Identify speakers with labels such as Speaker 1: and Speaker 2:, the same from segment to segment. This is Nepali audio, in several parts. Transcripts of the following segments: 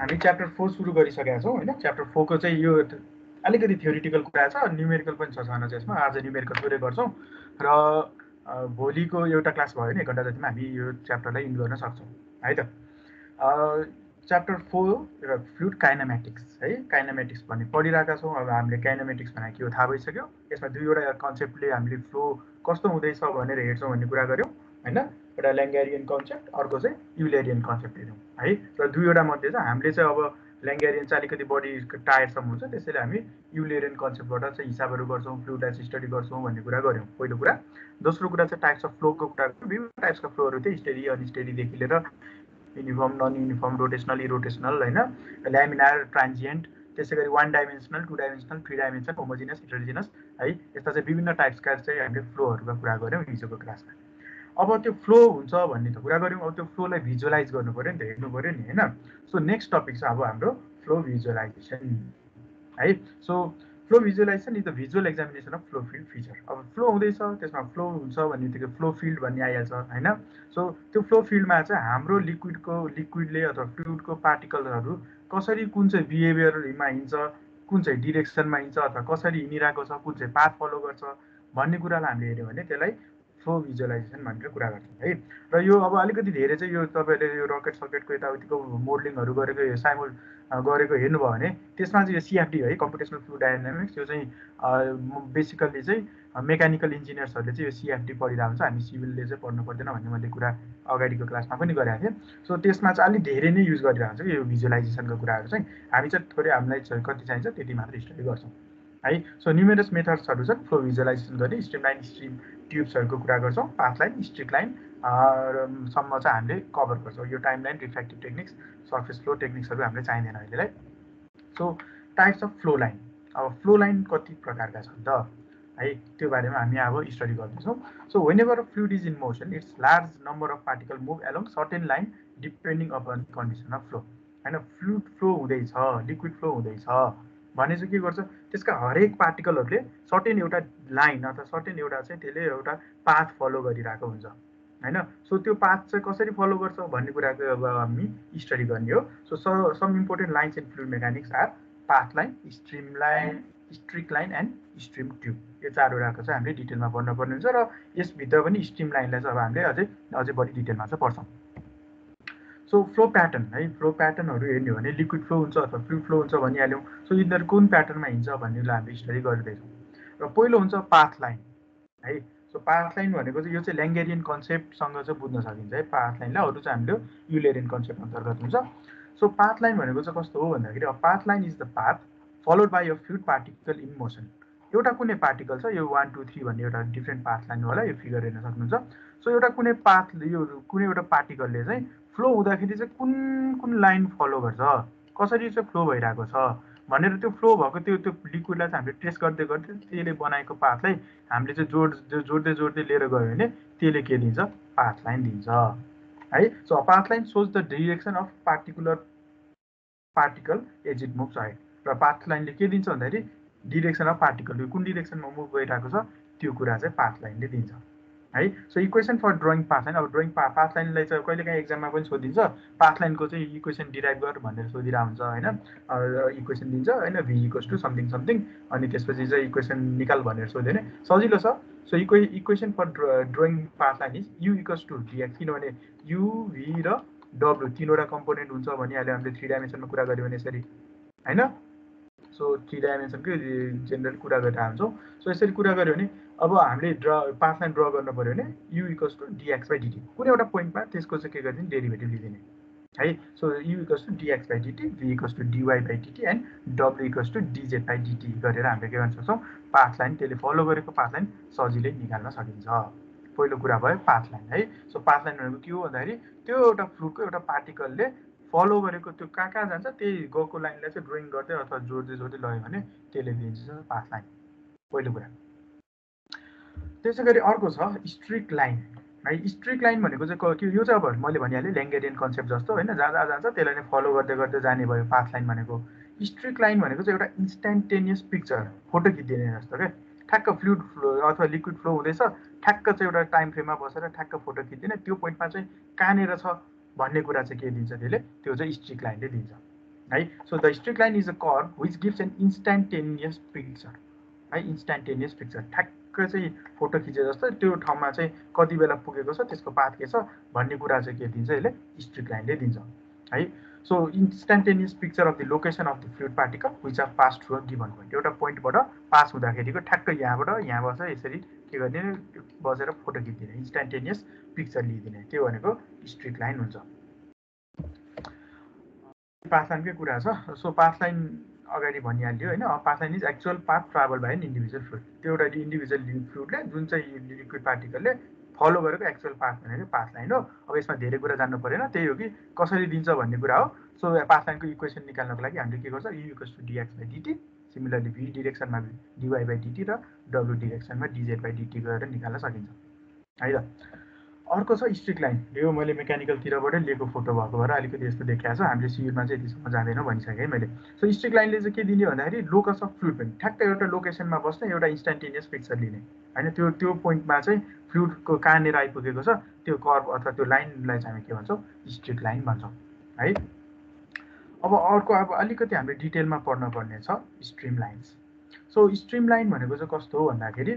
Speaker 1: हामी च्याप्टर फोर सुरु गरिसकेका छौँ होइन? च्याप्टर फोरको चाहिँ यो अलिकति थ्योरिटिकल कुरा छ न्युमेरिकल पनि छ छाना चाहिँ यसमा आज न्युमेरिकल पुरै गर्छौँ र भोलिको एउटा क्लास भयो भने एक घन्टा जतिमा हामी यो च्याप्टरलाई इन्ड गर्न सक्छौँ है त? च्याप्टर फोर र फ्लुड काइनामेटिक्स है? काइनामेटिक्स भन्ने पढिरहेका छौँ अब हामीले काइनामेटिक्स भनेर के हो थाहा भइसक्यो। यसमा दुईवटा कन्सेप्टले हामीले फ्लो कस्तो हुँदैछ भनेर हेर्छौँ भन्ने कुरा गऱ्यौँ होइन? एउटा ल्याङ्गेरियन कन्सेप्ट अर्को चाहिँ युलेरियन कन्सेप्ट हेऱ्यौँ है? र दुईवटा मध्ये चाहिँ हामीले चाहिँ अब ल्याङ्गेरियन चाहिँ अलिकति बढी टायरसम्म हुन्छ त्यसैले हामी युलेरियन कन्सेप्टबाट चाहिँ हिसाबहरू गर्छौँ फ्लुडलाई स्टडी गर्छौँ भन्ने कुरा गऱ्यौँ पहिलो कुरा। दोस्रो कुरा चाहिँ टाइप्स अफ फ्लोको कुरा विभिन्न टाइप्सका फ्लोहरू थियो स्टेडी अनस्टेडीदेखि लिएर uniform non uniform rotational irrotational होइन? ल्यामिनार ट्रान्जिएन्ट त्यसै गरी one dimensional two dimensional three dimension homogeneous heterogeneous है? यस्ता चाहिँ विभिन्न टाइप्सका चाहिँ हामीले फ्लोहरूका कुरा गऱ्यौँ हिजोको क्लासमा। अब त्यो फ्लो हुन्छ भन्ने त कुरा गऱ्यौँ अब त्यो फ्लोलाई भिजुअलाइज गर्नु पऱ्यो नि त हेर्नु पऱ्यो नि होइन? सो नेक्स्ट टपिक छ अब हाम्रो फ्लो भिजुअलाइजेसन है? So flow visualisation is the visual examination of flow field feature अब फ्लो हुँदैछ त्यसमा फ्लो हुन्छ भन्ने बित्तिकै फ्लो फिल्ड भन्ने आइहाल्छ होइन? सो त्यो फ्लो फिल्डमा चाहिँ हाम्रो लिक्विडको लिक्विडले अथवा फ्लुइडको पार्टिकलहरू कसरी कुन चाहिँ बिहेभियरमा हिँड्छ कुन चाहिँ डिरेक्सनमा हिँड्छ अथवा कसरी हिँडिरहेको छ कुन चाहिँ पाथ फलो गर्छ भन्ने कुरालाई हामीले हेऱ्यौँ भने त्यसलाई फ्लो भिजुअलाइजेसन भनेर कुरा गर्छौँ है? र यो अब अलिकति धेरै चाहिँ यो तपाईँले यो रकेट सकेटको यताउतिको मोडलिङहरू गरेको साइमोल गरेको हेर्नुभयो भने त्यसमा चाहिँ यो सिएफडी है कम्पिटेसनल फ्लु डायनामिक्स यो चाहिँ बेसिकल्ली चाहिँ मेकानिकल इन्जिनियर्सहरूले चाहिँ यो सिएफडी पढिरहेको हुन्छ। हामी सिभिलले चाहिँ पढ्नु पर्दैन भन्ने मैले कुरा अगाडिको क्लासमा पनि गरेको थिएँ। सो त्यसमा चाहिँ अलिक धेरै नै युज गरिरहेको हुन्छ यो भिजुअलाइजेसनको कुराहरू चाहिँ। हामी चाहिँ थोरै हामीलाई कति चाहिन्छ त्यति मात्र स्टडी गर्छौँ। है। सो न्युमेरस मेथड्सहरू छन्। फ्लो भिजुअलाइजेसन गर्ने स्ट्रिम लाइन स्ट्रिम ट्युब्सहरूको कुरा गर्छौँ। पाथ लाइन स्ट्रिक लाइन सम्म चाहिँ हामीले कभर गर्छौँ। यो time line reflective techniques surface flow टेक्निक्सहरू हामीले चाहिँदैन अहिलेलाई। So types of flow line अब फ्लो लाइन कति प्रकारका छन् त? है त्यो बारेमा हामी अब स्टडी गर्दैछौँ। So whenever fluid is in motion it's large number of particle move along certain line depending upon condition of flow होइन फ्लुइड फ्लो हुँदैछ लिक्विड फ्लो हुँदैछ। भने चाहिँ के गर्छ? त्यसका हरेक पार्टिकलहरूले सर्टेन एउटा लाइन अथवा सर्टेन एउटा चाहिँ त्यसले एउटा पाथ फलो गरिरहेको हुन्छ। होइन? सो त्यो पाथ चाहिँ कसरी फलो गर्छ भन्ने कुराको अब हामी स्टडी गर्ने हो। So some important lines in fluid mechanics are path line stream line streak line and stream tube यो चारवटाको चाहिँ हामीले डिटेलमा पढ्नुपर्ने हुन्छ र यसभित्र पनि स्ट्रिम लाइनलाई चाहिँ अब हामीले अझै अझै बढी डिटेलमा चाहिँ पढ्छौँ। सो फ्लो प्याटर्न है? फ्लो प्याटर्नहरू हेर्ने भने लिक्विड फ्लो हुन्छ अथवा फ्लुइड फ्लो हुन्छ भनिहाल्यौँ। सो यिनीहरू कुन प्याटर्नमा हिँड्छ भन्नेलाई हामीले स्टडी गर्दैछौँ। र पहिलो हुन्छ पाथ लाइन है? सो पाथ लाइन भनेको चाहिँ यो चाहिँ ल्याङ्गेरियन कन्सेप्टसँग चाहिँ बुझ्न सकिन्छ है? पाथ लाइनलाई अरू चाहिँ हामीले युलेरियन कन्सेप्ट अन्तर्गत हुन्छ। सो पाथ लाइन भनेको चाहिँ कस्तो हो भन्दाखेरि अब path line is the path followed by a fluid particle in motion एउटा कुनै पार्टिकल छ यो वान टू थ्री भन्ने एउटा डिफ्रेन्ट पाथ लाइन होला यो फिगर हेर्न सक्नुहुन्छ। सो एउटा कुनै पाथ यो कुनै एउटा पार्टिकलले चाहिँ फ्लो हुँदाखेरि चाहिँ कुन कुन लाइन फलो गर्छ? कसरी चाहिँ फ्लो भइरहेको छ? भनेर त्यो फ्लो भएको त्यो त्यो लिक्विडलाई चाहिँ हामीले टेस्ट गर्दै गर्दै त्यसले बनाएको पाथलाई हामीले चाहिँ जोड जोड्दै जोड्दै लिएर गयो भने त्यसले के दिन्छ पाथ लाइन दिन्छ है? So path line shows the direction of particular particle as it moves height र पाथ लाइनले के दिन्छ भन्दाखेरि? डिरेक्सन अफ पार्टिकल कुन डिरेक्सनमा मुभ भइरहेको छ? त्यो कुरा चाहिँ पाथ लाइनले दिन्छ। है? So equation for drawing path line अब ड्रइङ पा पाथ लाइनलाई चाहिँ कहिले काहीँ एक्जाममा पनि सोधिन्छ। पाथ लाइनको चाहिँ इक्वेसन डिराइभ गर भनेर सोधिरहेको हुन्छ होइन इक्वेसन दिन्छ होइन? भी टु समथिङ समथिङ अनि त्यसपछि चाहिँ इक्वेसन निकाल भनेर सोध्यो भने सजिलो छ। So इक्वे equation for drawing path line is u equals to d x किनभने यु भी र डब्लु तिनवटा कम्पोनेन्ट हुन्छ भनिहाल्यो हामीले थ्री डाइमेन्सनमा कुरा गऱ्यो भने यसरी होइन? सो थ्री डाइमेन्सनकै जेनरल कुरा गरेर हुन्छौँ सो यसरी कुरा गऱ्यो भने अब हामीले ड्र पाथ लाइन ड्र गर्नु पऱ्यो भने u equals to d x by d t कुनै एउटा पोइन्टमा त्यसको चाहिँ के गरिदिने? डेरिभेटिभ लिदिने। है? So u equals to d x by d t v equals to d y by d t and W equals to d z by d t गरेर हामीले के गर्न सक्छौँ पाथ लाइन त्यसले फलो गरेको पाथ लाइन सजिलै निकाल्न सकिन्छ। पहिलो कुरा भयो पाथ लाइन है? सो पाथ लाइन भनेको के हो भन्दाखेरि त्यो एउटा फ्लुटको एउटा पार्टिकलले फलो गरेको त्यो कहाँ कहाँ जान्छ त्यही गएको लाइनलाई चाहिँ ड्रइङ गर्दै अथवा जोड्दै जोड्दै लग्यो भने त्यसले दिन्छ पाथ लाइन। पहिलो कुरा। त्यसै गरी अर्को छ स्ट्रिक लाइन। है स्ट्रिक लाइन भनेको चाहिँ के यो चाहिँ अब मैले भनिहालेँ ल्याङ्गेरियन कन्सेप्ट जस्तो होइन? जहाँ जहाँ जान्छ त्यसलाई नै फलो गर्दै गर्दै जाने भयो पाथ लाइन भनेको। स्ट्रिक लाइन भनेको चाहिँ एउटा इन्स्ट्यान्टेनियस पिक्चर फोटो खिचिदिने जस्तो क्या? ठ्याक्क फ्लुइड फ्लो अथवा लिक्विड फ्लो हुँदैछ ठ्याक्क चाहिँ एउटा टाइम फ्रेममा बसेर ठ्याक्क फोटो खिचिदिने। त्यो पोइन्टमा चाहिँ कहाँनिर छ? भन्ने कुरा चाहिँ के दिन्छ त्यसले? त्यो चाहिँ स्ट्रिक लाइनले दिन्छ। है? So the streak line is a curve which gives an instantaneous picture है? इन्स्ट्यान्टेनियस पिक्चर ठ्याक्क चाहिँ फोटो खिचे जस्तो त्यो ठाउँमा चाहिँ कति बेला पुगेको छ त्यसको पाथ के छ भन्ने कुरा चाहिँ के दिन्छ यसले? स्ट्रिक लाइनले दिन्छ। है? So instantaneous picture of the location of the fluid particle which are pass through given point एउटा पोइन्टबाट पास हुँदाखेरिको ठ्याक्क यहाँबाट यहाँबाट यसरी के गर्ने बसेर फोटो खिचिदिने इन्स्ट्यान्टेनियस पिक्चर लिइदिने। त्यो भनेको स्ट्रिक लाइन हुन्छ। पास लाइनकै कुरा छ। सो पास लाइन अगाडि भनिहाल्यो होइन? Path line is actual path travel by an individual fluid त्यो एउटा इन्डिभिजुअल फ्लुइडले जुन चाहिँ लिक्विड पार्टिकलले फलो गरेको एक्चुअल पाथ भनेको पास लाइन हो। अब यसमा धेरै कुरा जान्नु परेन। त्यही हो कि कसरी दिन्छ भन्ने कुरा हो। सो पास लाइनको इक्वेसन निकाल्नको लागि हामीले के गर्छ? U equals to dx by dt similarly v डिरेक्सनमा dy by dt र डब्लु डिरेक्सनमा डिजेड बाई डिटी गरेर निकाल्न सकिन्छ। है त? अर्को छ स्ट्रिक लाइन। यो मैले मेकानिकलतिरबाटै लिएको फोटो भएको भएर अलिकति यस्तो देखाएको छ। हामीले सियुरमा चाहिँ यतिसम्म जाँदैनौँ भनिसकेँ मैले। सो स्ट्रिक लाइनले चाहिँ के दिने भन्दाखेरि लोकस अफ फ्लुइड पनि। ठ्याक्कै एउटा लोकेसनमा बस्ने एउटा इन्स्टान्टेनियस पिक्चर लिने। होइन त्यो त्यो पोइन्टमा चाहिँ फ्लुइडको कहाँनिर आइपुगेको छ त्यो कर्भ अथवा त्यो लाइनलाई चाहिँ हामी के भन्छौँ? स्ट्रिक लाइन भन्छौँ। है? अब अर्को अब अलिकति हामीले डिटेलमा पढ्न पर्ने छ stream lines. So stream line भनेको चाहिँ कस्तो हो भन्दाखेरि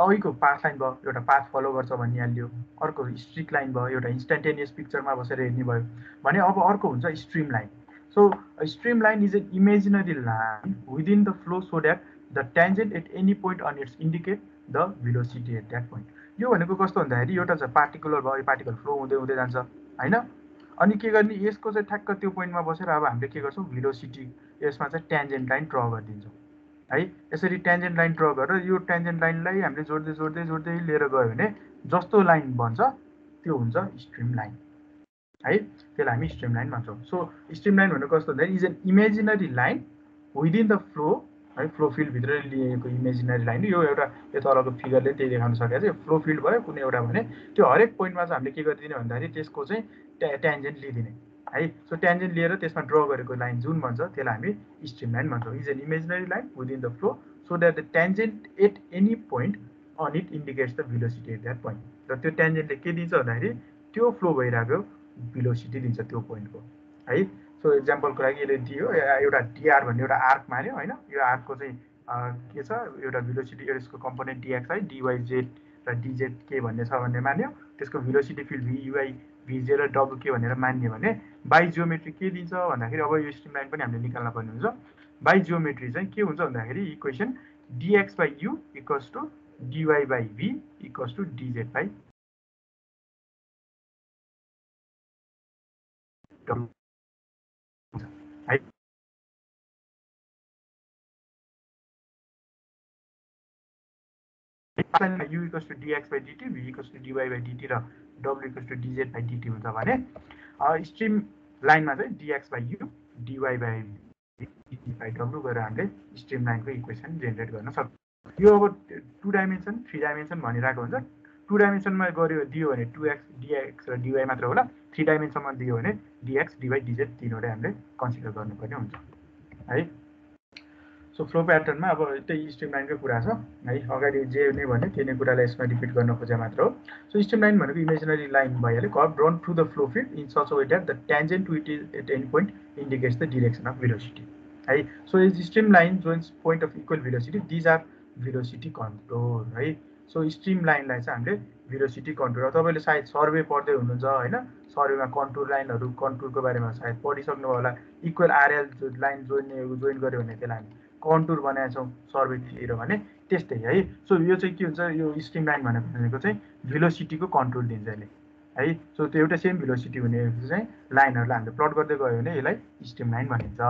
Speaker 1: अघिको पाथ लाइन भयो एउटा पाथ फलो गर्छ भनिहाल्यो अर्को स्ट्रिक लाइन भयो एउटा इन्स्ट्यान्टेनियस पिक्चरमा बसेर हेर्ने भयो भने अब अर्को हुन्छ stream line so stream line is an imaginary line within the flow so that the tangent at any point on its indicate the velocity at that point यो भनेको कस्तो भन्दाखेरि एउटा चाहिँ पार्टिकुलर भयो यो पार्टिकल फ्लो हुँदै हुँदै जान्छ होइन? अनि के गर्ने यसको चाहिँ ठ्याक्क त्यो पोइन्टमा बसेर अब हामीले के गर्छौँ? भेलोसिटी यसमा चाहिँ ट्यान्जेन्ट लाइन ड्र गरिदिन्छौँ। है? यसरी ट्यान्जेन्ट लाइन ड्र गरेर यो ट्यान्जेन्ट लाइनलाई हामीले जोड्दै जोड्दै जोड्दै लिएर गयो भने जस्तो लाइन बन्छ त्यो हुन्छ स्ट्रिम लाइन है? त्यसलाई हामी स्ट्रिम लाइन भन्छौँ। सो स्ट्रिम लाइन भनेको कस्तो भन्दाखेरि is an imaginary line within the flow है? फ्लो फिल्डभित्र लिएको इमेजिनरी लाइन यो एउटा यो तलको फिगरले त्यही देखाउन सकेको छ। फ्लो फिल्ड भयो कुनै एउटा भने त्यो हरेक पोइन्टमा चाहिँ हामीले के गरिदिने भन्दाखेरि त्यसको चाहिँ ट्या ट्यान्जेन्ट लिइदिने। है? सो ट्यान्जेन्ट लिएर त्यसमा ड्र गरेको लाइन जुन भन्छ त्यसलाई हामी स्ट्रिम लाइन भन्छौँ। Is an imaginary line within the flow so that the tangent at any point on it indicates the velocity at that point र त्यो ट्यान्जेन्टले के दिन्छ भन्दाखेरि त्यो फ्लो भइरहेको भिलोसिटी दिन्छ त्यो पोइन्टको है? सो इक्जाम्पलको लागि यसले दियो एउटा डिआर भन्ने एउटा आर्क मार्यो होइन? यो आर्कको चाहिँ के छ? एउटा भिलोसिटी यसको कम्पोनेन्ट डिएक्स है डिवाइजेड र डिजेड के भन्ने छ भन्ने मान्यो। त्यसको भिलोसिटी फिल्ड भियुआई भिजे र डब्लु के भनेर मान्यो भने बाई जियोमेट्री के दिन्छ भन्दाखेरि अब यो स्ट्रिम लाइन पनि हामीले निकाल्न पर्ने हुन्छ। बाई जियोमेट्री चाहिँ के हुन्छ भन्दाखेरि equation dx by u equals to dy by v equals to dz by u equals to dx by dt v equals to dy by dt र W equals to dz by dt हुन्छ भने स्ट्रिम लाइनमा चाहिँ dx by u dy by dt by W गरेर हामीले स्ट्रिम लाइनको इक्वेसन जेनेरेट गर्न सक्छौँ। यो अब टु डाइमेन्सन थ्री डाइमेन्सन भनिरहेको हुन्छ। टु डाइमेन्सनमा गऱ्यो दियो भने टु एक्स डिएक्स र डिवाई मात्र होला। थ्री डाइमेन्सनमा दियो भने डिएक्स डिवाई डिजेड तिनवटै हामीले कन्सिडर गर्नुपर्ने हुन्छ। है? सो फ्लो प्याटर्नमा अब त्यही स्ट्रिम लाइनकै कुरा छ है। अगाडि जे नै भन्यो त्यही नै कुरालाई यसमा रिपिट गर्न खोजे मात्र हो। सो स्ट्रिम लाइन भनेको इमेजिनरी लाइन भइहाल्यो। Curve drawn through the flow field in such way that the tangent to it is at any point indicates the direction of velocity है। So is stream line joins point of equal velocity these are velocity control है। सो स्ट्रिम लाइनलाई चाहिँ हामीले भेलोसिटी कन्ट्रोल तपाईँले सायद सर्वे पढ्दै हुनुहुन्छ होइन। सर्वेमा कन्टुर लाइनहरू कन्टुरको बारेमा सायद पढिसक्नु होला। इक्वल आरएल लाइन जोड्ने जोइन गऱ्यो भने त्यसलाई हामी कन्टुर बनाएका छौँ सर्वेतिर भने त्यस्तै है। सो यो चाहिँ के हुन्छ यो स्ट्रिम लाइन भनेको चाहिँ भिलोसिटीको कन्ट्रोल दिन्छ यसले। है सो त्यो एउटा सेम भिलोसिटी हुने चाहिँ लाइनहरूलाई हामीले प्लट गर्दै गयो भने यसलाई स्ट्रिम लाइन भनिन्छ।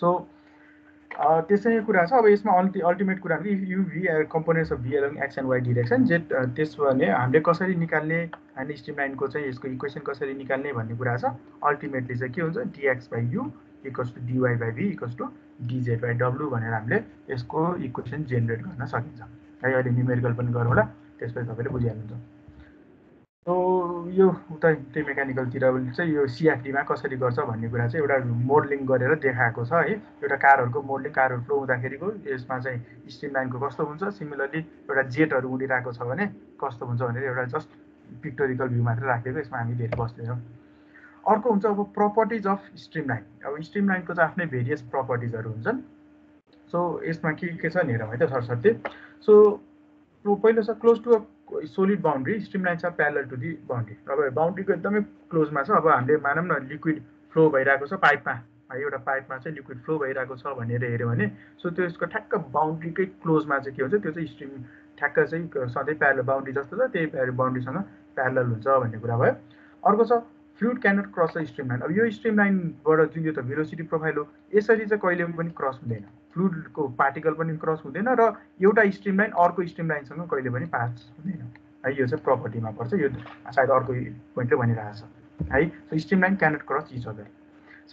Speaker 1: सो त्यसै कुरा छ। अब यसमा अल्टि अल्टिमेट कुरा युभी कम्पोनेन्ट्स अफ भिएलङ एक्स एन्ड वाइ डिरेक्सन जेट त्यसो भने हामीले कसरी निकाल्ने होइन स्ट्रिम लाइनको चाहिँ यसको इक्वेसन कसरी निकाल्ने भन्ने कुरा छ। अल्टिमेटली चाहिँ के हुन्छ? Dx by u equals to dy by v equals to dz by W भनेर हामीले यसको इक्वेसन जेनेरेट गर्न सकिन्छ। है अहिले न्युमेरिकल पनि गरौँ होला त्यसपछि तपाईँले बुझिहाल्नुहुन्छ। सो यो उता त्यही मेकानिकलतिर चाहिँ यो सिआरटीमा कसरी गर्छ भन्ने कुरा चाहिँ एउटा मोडलिङ गरेर देखाएको छ है। एउटा कारहरूको मोडलिङ कारहरू फ्लो हुँदाखेरिको यसमा चाहिँ स्ट्रिम लाइनको कस्तो हुन्छ? सिमिलरली एउटा जेटहरू उडिरहेको छ भने कस्तो हुन्छ भनेर एउटा जस्ट पिक्टोरिकल भ्यू मात्र राखेको यसमा हामी धेरै बस्दैनौँ। अर्को हुन्छ अब प्रपर्टिज अफ स्ट्रिम लाइन अब स्ट्रिम लाइनको चाहिँ आफ्नै भेरियस प्रपर्टिजहरू हुन्छन्। सो यसमा के के छ हेरौँ है त सरस्वती सो पहिलो छ close to a solid boundary stream line छ प्यारल टु दि बााउन्ड्री अब बााउन्ड्रीको एकदमै क्लोजमा छ। अब हामीले मानौँ न लिक्विड फ्लो भइरहेको छ पाइपमा। है एउटा पाइपमा चाहिँ लिक्विड फ्लो भइरहेको छ भनेर हेऱ्यो भने सो त्यो यसको ठ्याक्क बााउन्ड्रीकै क्लोजमा चाहिँ के हुन्छ त्यो चाहिँ स्ट्रिम ठ्याक्क चाहिँ सधैँ प्यारल बााउन्ड्री जस्तो छ त्यही बााउन्ड्रीसँग प्यारल हुन्छ भन्ने कुरा भयो। अर्को छ fluid cannot cross the stream line. अब यो स्ट्रिम लाइनबाट जुन यो त भेलोसिटी प्रोफाइल हो यसरी चाहिँ कहिले पनि क्रस हुँदैन। फ्लुइडको पार्टिकल पनि क्रस हुँदैन र एउटा स्ट्रिम लाइन अर्को स्ट्रिम लाइनसँग कहिले पनि पास हुँदैन। है यो चाहिँ प्रपर्टीमा पर्छ। यो सायद अर्को पोइन्टले भनिरहेको छ है so stream line cannot cross each other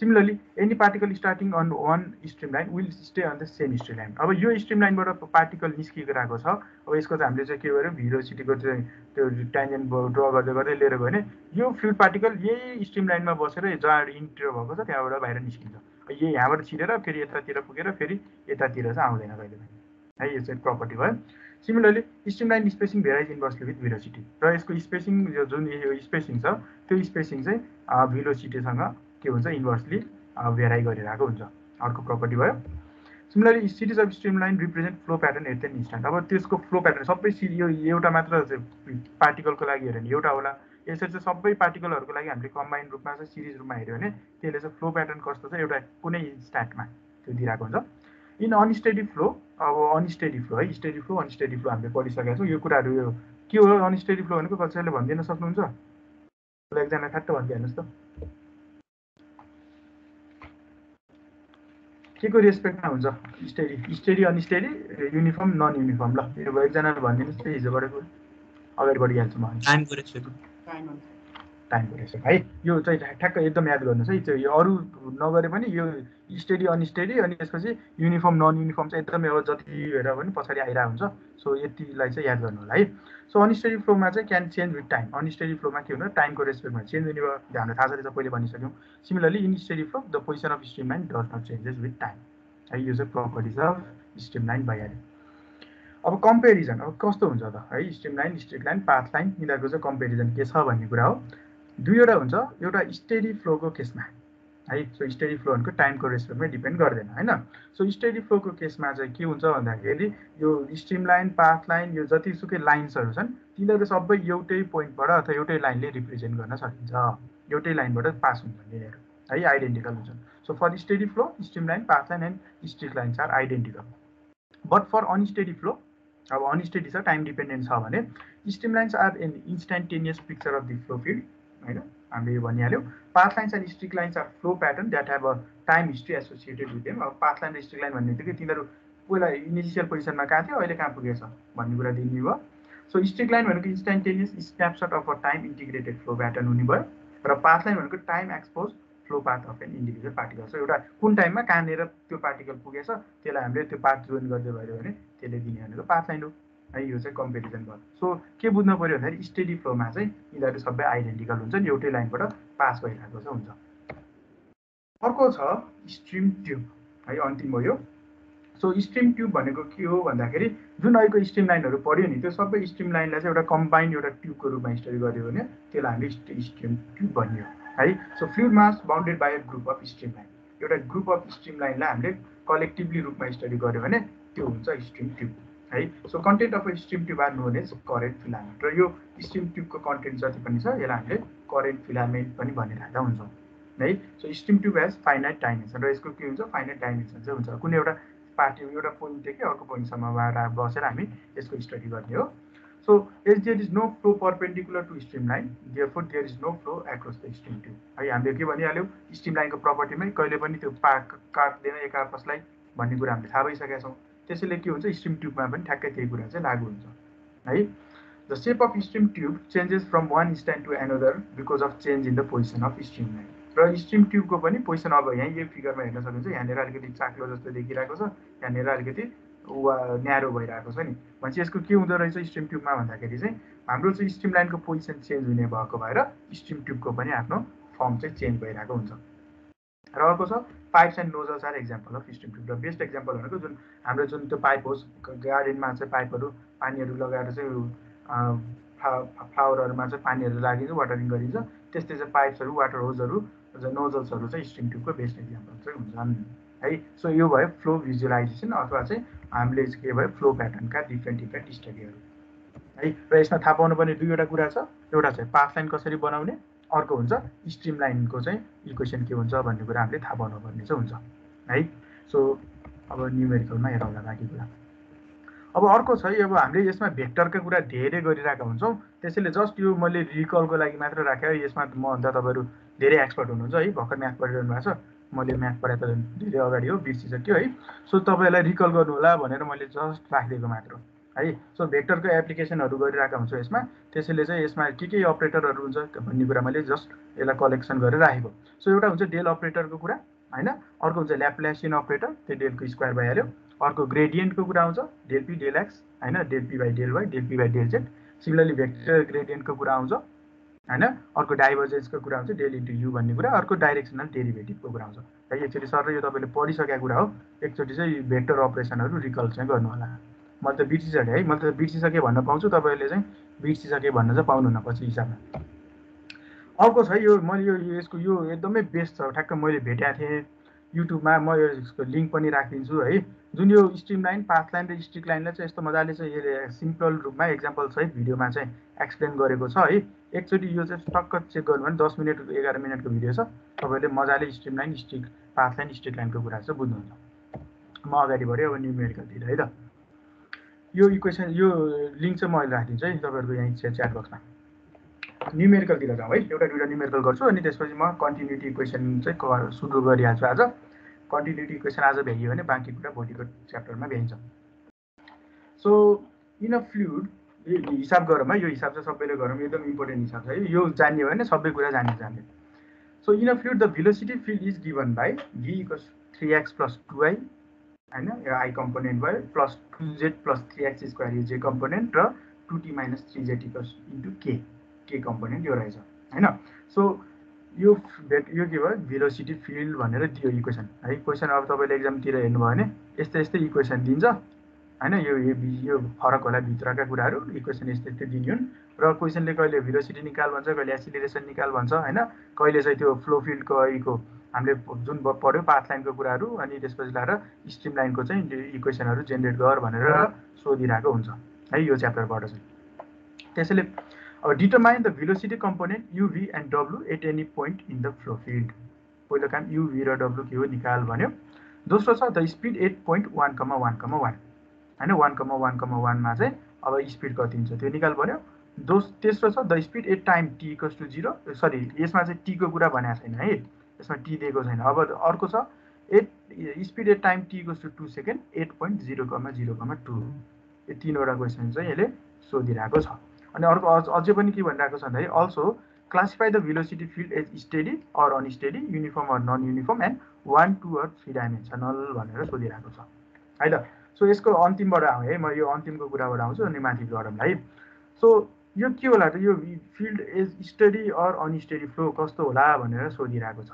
Speaker 1: similarly any particle starting on one stream line will stay on the same stream line अब यो स्ट्रिम लाइनबाट पार्टिकल निस्किरहेको छ अब यसको चाहिँ हामीले चाहिँ के गर्यो? भिरोसिटीको चाहिँ त्यो ट्यान्जेन्ट ड्र गर्दै गर्दै लिएर गयो भने यो फ्लुइड पार्टिकल यही स्ट्रिम लाइनमा बसेर जहाँ इन्टर भएको छ त्यहाँबाट बाहिर निस्किन्छ। यही यहाँबाट छिरेर फेरि यतातिर पुगेर फेरि यतातिर चाहिँ आउँदैन कहिले पनि। है यो चाहिँ प्रपर्टी भयो। Similarly stream line spacing varies inversely with velocity र यसको स्पेसिङ जुन यो स्पेसिङ छ त्यो स्पेसिङ चाहिँ भिलोसिटीसँग के हुन्छ इन्भर्सली भेराइ गरिरहेको हुन्छ। अर्को प्रपर्टी भयो। Similarly series of stream line represent flow pattern at an instant अब त्यसको फ्लो प्याटर्न सबै सिरि यो एउटा मात्र पार्टिकलको लागि हेऱ्यो भने एउटा होला। यसरी चाहिँ सबै पार्टिकलहरूको लागि हामीले कम्बाइन रूपमा चाहिँ सिरिज रूपमा हेऱ्यो भने त्यसले चाहिँ फ्लो प्याटर्न कस्तो छ एउटा कुनै स्ट्याटमा त्यो दिइरहेको हुन्छ। इन अनस्टेडी फ्लो अब अनस्टेडी फ्लो है स्टेडी फ्लो अनस्टेडी फ्लो हामीले पढिसकेका छौँ। यो कुराहरू यो के हो अनस्टेडी फ्लो भनेको कसैले भनिदिन सक्नुहुन्छ? एकजना ठ्याक्क भनिदिइहाल्नुहोस् त। के को रेस्पेक्टमा हुन्छ steady steady unsteady uniform non uniform ल यो एकजनाले भनिदिनुहोस् त हिजोबाट अगाडि बढिहाल्छु म टाइमको रेस्पेक्ट है यो चाहिँ ठ्याक्क एकदम याद गर्नुहोस् है त्यो यो अरू नगरे पनि यो स्टेडी अनस्टेडी अनि त्यसपछि युनिफर्म नन युनिफर्म चाहिँ एकदमै अब जति हेर पनि पछाडि आइरहेको हुन्छ। सो यतिलाई चाहिँ याद गर्नु होला है। सो अनस्टेडी फ्लोमा चाहिँ can change with time. Unsteady फ्लोमा के हुन्छ टाइमको रेस्पेक्टमा चेन्ज हुने भयो। हामीलाई थाहा छ पहिले भनिसक्यौँ। Similarly in steady flow the position of stream line does not changes with time है यो चाहिँ प्रपर्टिज अफ स्ट्रिम लाइन भइहाल्यो। अब कम्पेरिजन अब कस्तो हुन्छ त? है stream line streak line path line यिनीहरूको चाहिँ कम्पेरिजन के छ भन्ने कुरा हो। दुईवटा हुन्छ एउटा स्टेडी फ्लोको केसमा। है सो स्टडी फ्लो भनेको टाइमको रेस्पेक्टमै डिपेन्ड गर्दैन होइन? सो स्टडी फ्लोको केसमा चाहिँ के हुन्छ भन्दाखेरि यो स्ट्रिम लाइन पाथ लाइन यो जतिसुकै लाइन्सहरू छन् तिनीहरू सबै एउटै पोइन्टबाट अथवा एउटै लाइनले रिप्रेजेन्ट गर्न सकिन्छ। एउटै लाइनबाट पास हुन्छ यिनीहरू है आइडेन्टिकल हुन्छन्। So for steady flow stream line path line and streak lines are identical but for unsteady flow अब अनस्टेडी छ टाइम डिपेन्डेन्ट छ भने stream lines are an instantaneous picture of the flow field होइन? हामीले भनिहाल्यौँ path lines and streak lines are flow pattern that have a time history associated with them अब पाथ लाइन र स्ट्रिक लाइन भन्ने बित्तिकै तिनीहरू पहिला इनिसियल पोजिसनमा कहाँ थियो? अहिले कहाँ पुगेछ? भन्ने कुरा दिने भयो सो स्ट्रिक लाइन भनेको instantaneous snapshot of a time integrated flow pattern हुने भयो र पाथ लाइन भनेको time expose flow path of an individual particle so एउटा कुन टाइममा कहाँनिर त्यो पार्टिकल पुगेछ त्यसलाई हामीले त्यो पाथ जोइन गर्दै भयो भने त्यसले दिने भनेको पाथ लाइन हो। है यो चाहिँ कम्पेरिजन भयो। सो के बुझ्नु पऱ्यो भन्दाखेरि स्टेडी फ्लोमा चाहिँ यिनीहरू सबै आइडेन्टिकल हुन्छ नि एउटै लाइनबाट पास भइरहेको छ हुन्छ। अर्को छ स्ट्रिम ट्युब है अन्तिम हो यो। सो स्ट्रिम ट्युब भनेको के हो भन्दाखेरि जुन अहिलेको स्ट्रिम लाइनहरू पढ्यो नि त्यो सबै स्ट्रिम लाइनलाई चाहिँ एउटा कम्बाइन्ड एउटा ट्युबको रूपमा स्टडी गर्यो भने त्यसलाई हामीले स्ट्रिम ट्युब भनियो है। So fluid mass bounded by a group of stream line एउटा ग्रुप अफ स्ट्रिम लाइनलाई हामीले कलेक्टिभली रूपमा स्टडी गर्यो भने त्यो हुन्छ स्ट्रिम ट्युब है? So content of stream tube are known as current filament र यो स्ट्रिम ट्युबको कन्टेन्ट जति पनि छ यसलाई हामीले करेन्ट फिलामेन्ट पनि भनिरहेका हुन्छौँ। है? So stream tube has finite dimension र यसको के हुन्छ? फाइनाइट डाइमेन्सन चाहिँ हुन्छ। कुनै एउटा पार्टी एउटा पोइन्टदेखि अर्को पोइन्टसम्म बसेर हामी यसको स्टडी गर्ने हो। So as there is no flow perpendicular to stream line therefore there is no flow across the stream tube है हामीले के भनिहाल्यौँ? स्ट्रिम लाइनको प्रपर्टीमै कहिले पनि त्यो पा काट्दैन एक आपसलाई भन्ने कुरा हामीले थाहा भइसकेका छौँ। त्यसैले के हुन्छ स्ट्रिम ट्युबमा पनि ठ्याक्कै त्यही कुरा चाहिँ लागु हुन्छ। है the shape of stream tube changes from one stand to another because of change in the position of stream line र स्ट्रिम ट्युबको पनि पोजिसन अब यहीँ यो फिगरमा हेर्न सकिन्छ यहाँनिर अलिकति चाक्लो जस्तो देखिरहेको छ यहाँनिर अलिकति वा न्यारो भइरहेको छ नि। भनेपछि यसको के हुँदो रहेछ स्ट्रिम ट्युबमा भन्दाखेरि चाहिँ हाम्रो चाहिँ स्ट्रिम लाइनको पोजिसन चेन्ज हुने भएको भएर स्ट्रिम ट्युबको पनि आफ्नो फर्म चाहिँ चेन्ज भइरहेको हुन्छ। र अर्को छ pipes and nozzles are example of stream tube र बेस्ट एक्जाम्पल भनेको जुन हाम्रो जुन त्यो पाइप होस् गार्डनमा चाहिँ पाइपहरू पानीहरू लगाएर चाहिँ फ्लावरहरूमा चाहिँ पानीहरू लागिन्छ वाटरिङ गरिन्छ। त्यस्तै चाहिँ पाइप्सहरू वाटर होजहरू नोजल्सहरू चाहिँ स्ट्रिङ ट्युबको बेस्ट इक्जाम्पल चाहिँ हुन्छन्। है सो यो भयो फ्लो भिजुलाइजेसन अथवा चाहिँ हामीले के भयो फ्लो प्याटर्नका डिफ्रेन्ट डिफ्रेन्ट स्टडीहरू है र यसमा थाहा पाउनुपर्ने दुईवटा कुरा छ। एउटा चाहिँ पाथ लाइन कसरी बनाउने अर्को हुन्छ स्ट्रिम लाइनको चाहिँ इक्वेसन के हुन्छ भन्ने कुरा हामीले थाहा पाउनुपर्ने चाहिँ हुन्छ है? सो अब न्युमेरिकलमा हेरौँला बाँकी कुरा। अब अर्को छ अब हामीले यसमा भेक्टरका कुरा धेरै गरिरहेका हुन्छौँ। त्यसैले जस्ट यो मैले रिकलको लागि मात्र राखेँ यसमा मभन्दा तपाईँहरू धेरै एक्सपर्ट हुनुहुन्छ है भर्खर म्याथ पढिरहनु भएको छ। मैले म्याथ पढाए त धेरै अगाडि हो बिर्सिसक्यो है। सो तपाईँलाई रिकल गर्नु होला भनेर मैले जस्ट राखिदिएको मात्र है। सो भेक्टरको एप्लिकेसनहरू गरिरहेका हुन्छौँ यसमा। त्यसैले चाहिँ यसमा के के अपरेटरहरू हुन्छ भन्ने कुरा मैले जस्ट यसलाई कलेक्सन गरेर राखेको। सो एउटा हुन्छ डेल अपरेटरको कुरा होइन? अर्को हुन्छ ल्याप्लासियन अपरेटर त्यो डेलको स्क्वायर भइहाल्यो। अर्को ग्रेडियन्टको कुरा आउँछ डेल पी डेल एक्स होइन? Del p by del y del p by del z. Similarly vector ग्रेडियन्टको कुरा आउँछ होइन? अर्को डाइभर्जेन्सको कुरा आउँछ डेल इन्टु यु भन्ने कुरा। अर्को डाइरेक्सनल डेरिभेटिभको कुरा आउँछ। है एकचोटि सर यो तपाईँले पढिसकेको कुरा हो। एकचोटि चाहिँ भेक्टर अपरेसनहरू रिकल चाहिँ गर्नु होला मैले त बिर्सिसकेँ है। मैले त बिर्सिसकेँ भन्न पाउँछु तपाईँहरूले चाहिँ बिर्सिसकेँ भन्न चाहिँ पाउनुहुन्न पछि हिसाबमा। अर्को छ यो मैले यो यसको यो एकदमै बेस्ट छ। ठ्याक्क मैले भेटेको थिएँ। युट्युबमा म यसको लिङ्क पनि राखिदिन्छु है। जुन यो स्ट्रिम लाइन पाथ लाइन र स्ट्रिक लाइनलाई चाहिँ यस्तो मजाले चाहिँ यसले सिम्पल रूपमा इक्जाम्पल सहित भिडियोमा चाहिँ एक्सप्लेन गरेको छ है। एकचोटि यो चाहिँ टक्क चेक गर्नु भने दस मिनट एघार मिनटको भिडियो छ। तपाईँले मजाले stream line streak path line streak लाइनको कुरा चाहिँ बुझ्नुहुन्छ। म अगाडि बढेँ अब न्युमेरिकलतिर है त। यो इक्वेसन यो लिङ्क चाहिँ म अहिले राखिदिन्छु है तपाईँहरूको यहीँ च्याट बक्समा न्युमेरिकलतिर जाउँ है एउटा दुइटा न्युमेरिकल गर्छु अनि त्यसपछि म कन्टिन्युटी इक्वेसन चाहिँ सुरु गरिहाल्छु आज। कन्टिन्युटी इक्वेसन आज भ्याइयो भने बाँकी कुरा भोलिको च्याप्टरमा भ्याइन्छ। सो इन अ फ्लुड हिसाब गरौँ है यो हिसाब चाहिँ सबैले गरौँ एकदम इम्पोर्टेन्ट हिसाब छ है। यो जान्ने हो भने सबै कुरा जान्ने जान्ने so in a fluid the velocity field is given by v equals three x plus two i होइन आई कम्पोनेन्ट भयो plus two z plus three x square यो जे कम्पोनेन्ट र two t minus three z equals into के के कम्पोनेन्ट यो रहेछ होइन? सो यो भेट यो के भयो? भेलोसिटी फिल्ड भनेर दियो इक्वेसन है क्वेसन अब तपाईँले एक्जामतिर हेर्नुभयो भने यस्तै यस्तै इक्वेसन दिन्छ होइन? यो यो फरक होला भित्रका कुराहरू इक्वेसन यस्तै यस्तै दिने हुन्। र क्वेसनले कहिले भेलोसिटी निकाल भन्छ कहिले एसिलिरेसन निकाल भन्छ होइन? कहिले चाहिँ त्यो फ्लो फिल्डको अहिलेको हामीले जुन पढ्यो पाथ लाइनको कुराहरू अनि त्यसपछि लाएर स्ट्रिम लाइनको चाहिँ इक्वेसनहरू जेनेरेट गर भनेर सोधिरहेको हुन्छ। है यो च्याप्टरबाट चाहिँ। त्यसैले अब determine the velocity component u v and W at any point in the flow field. पहिलो काम युभी र डब्लु के हो निकाल भन्यो। दोस्रो छ the speed at point one comma one comma one. होइन वान कमा वान कमा वानमा चाहिँ अब स्पिड कति हुन्छ त्यो निकाल भन्यो। दोस तेस्रो छ the speed at time t equals to zero sorry यसमा चाहिँ टीको कुरा भनेको छैन है। यसमा टी दिएको छैन। अब अर्को छ at speed at time t equals to two second at point zero comma zero comma two यो तिनवटा क्वेसन चाहिँ यसले सोधिरहेको छ। अनि अर्को अझै पनि के भनिरहेको छ भन्दाखेरि also classify the velocity field as steady or unsteady uniform or non uniform and one two or three dimensional भनेर सोधिरहेको छ। है त सो यसको अन्तिमबाट आउँ है। म यो अन्तिमको कुराबाट आउँछु अनि माथि गरौँ है। सो यो के होला त? यो field as steady or unsteady flow कस्तो होला भनेर सोधिरहेको छ।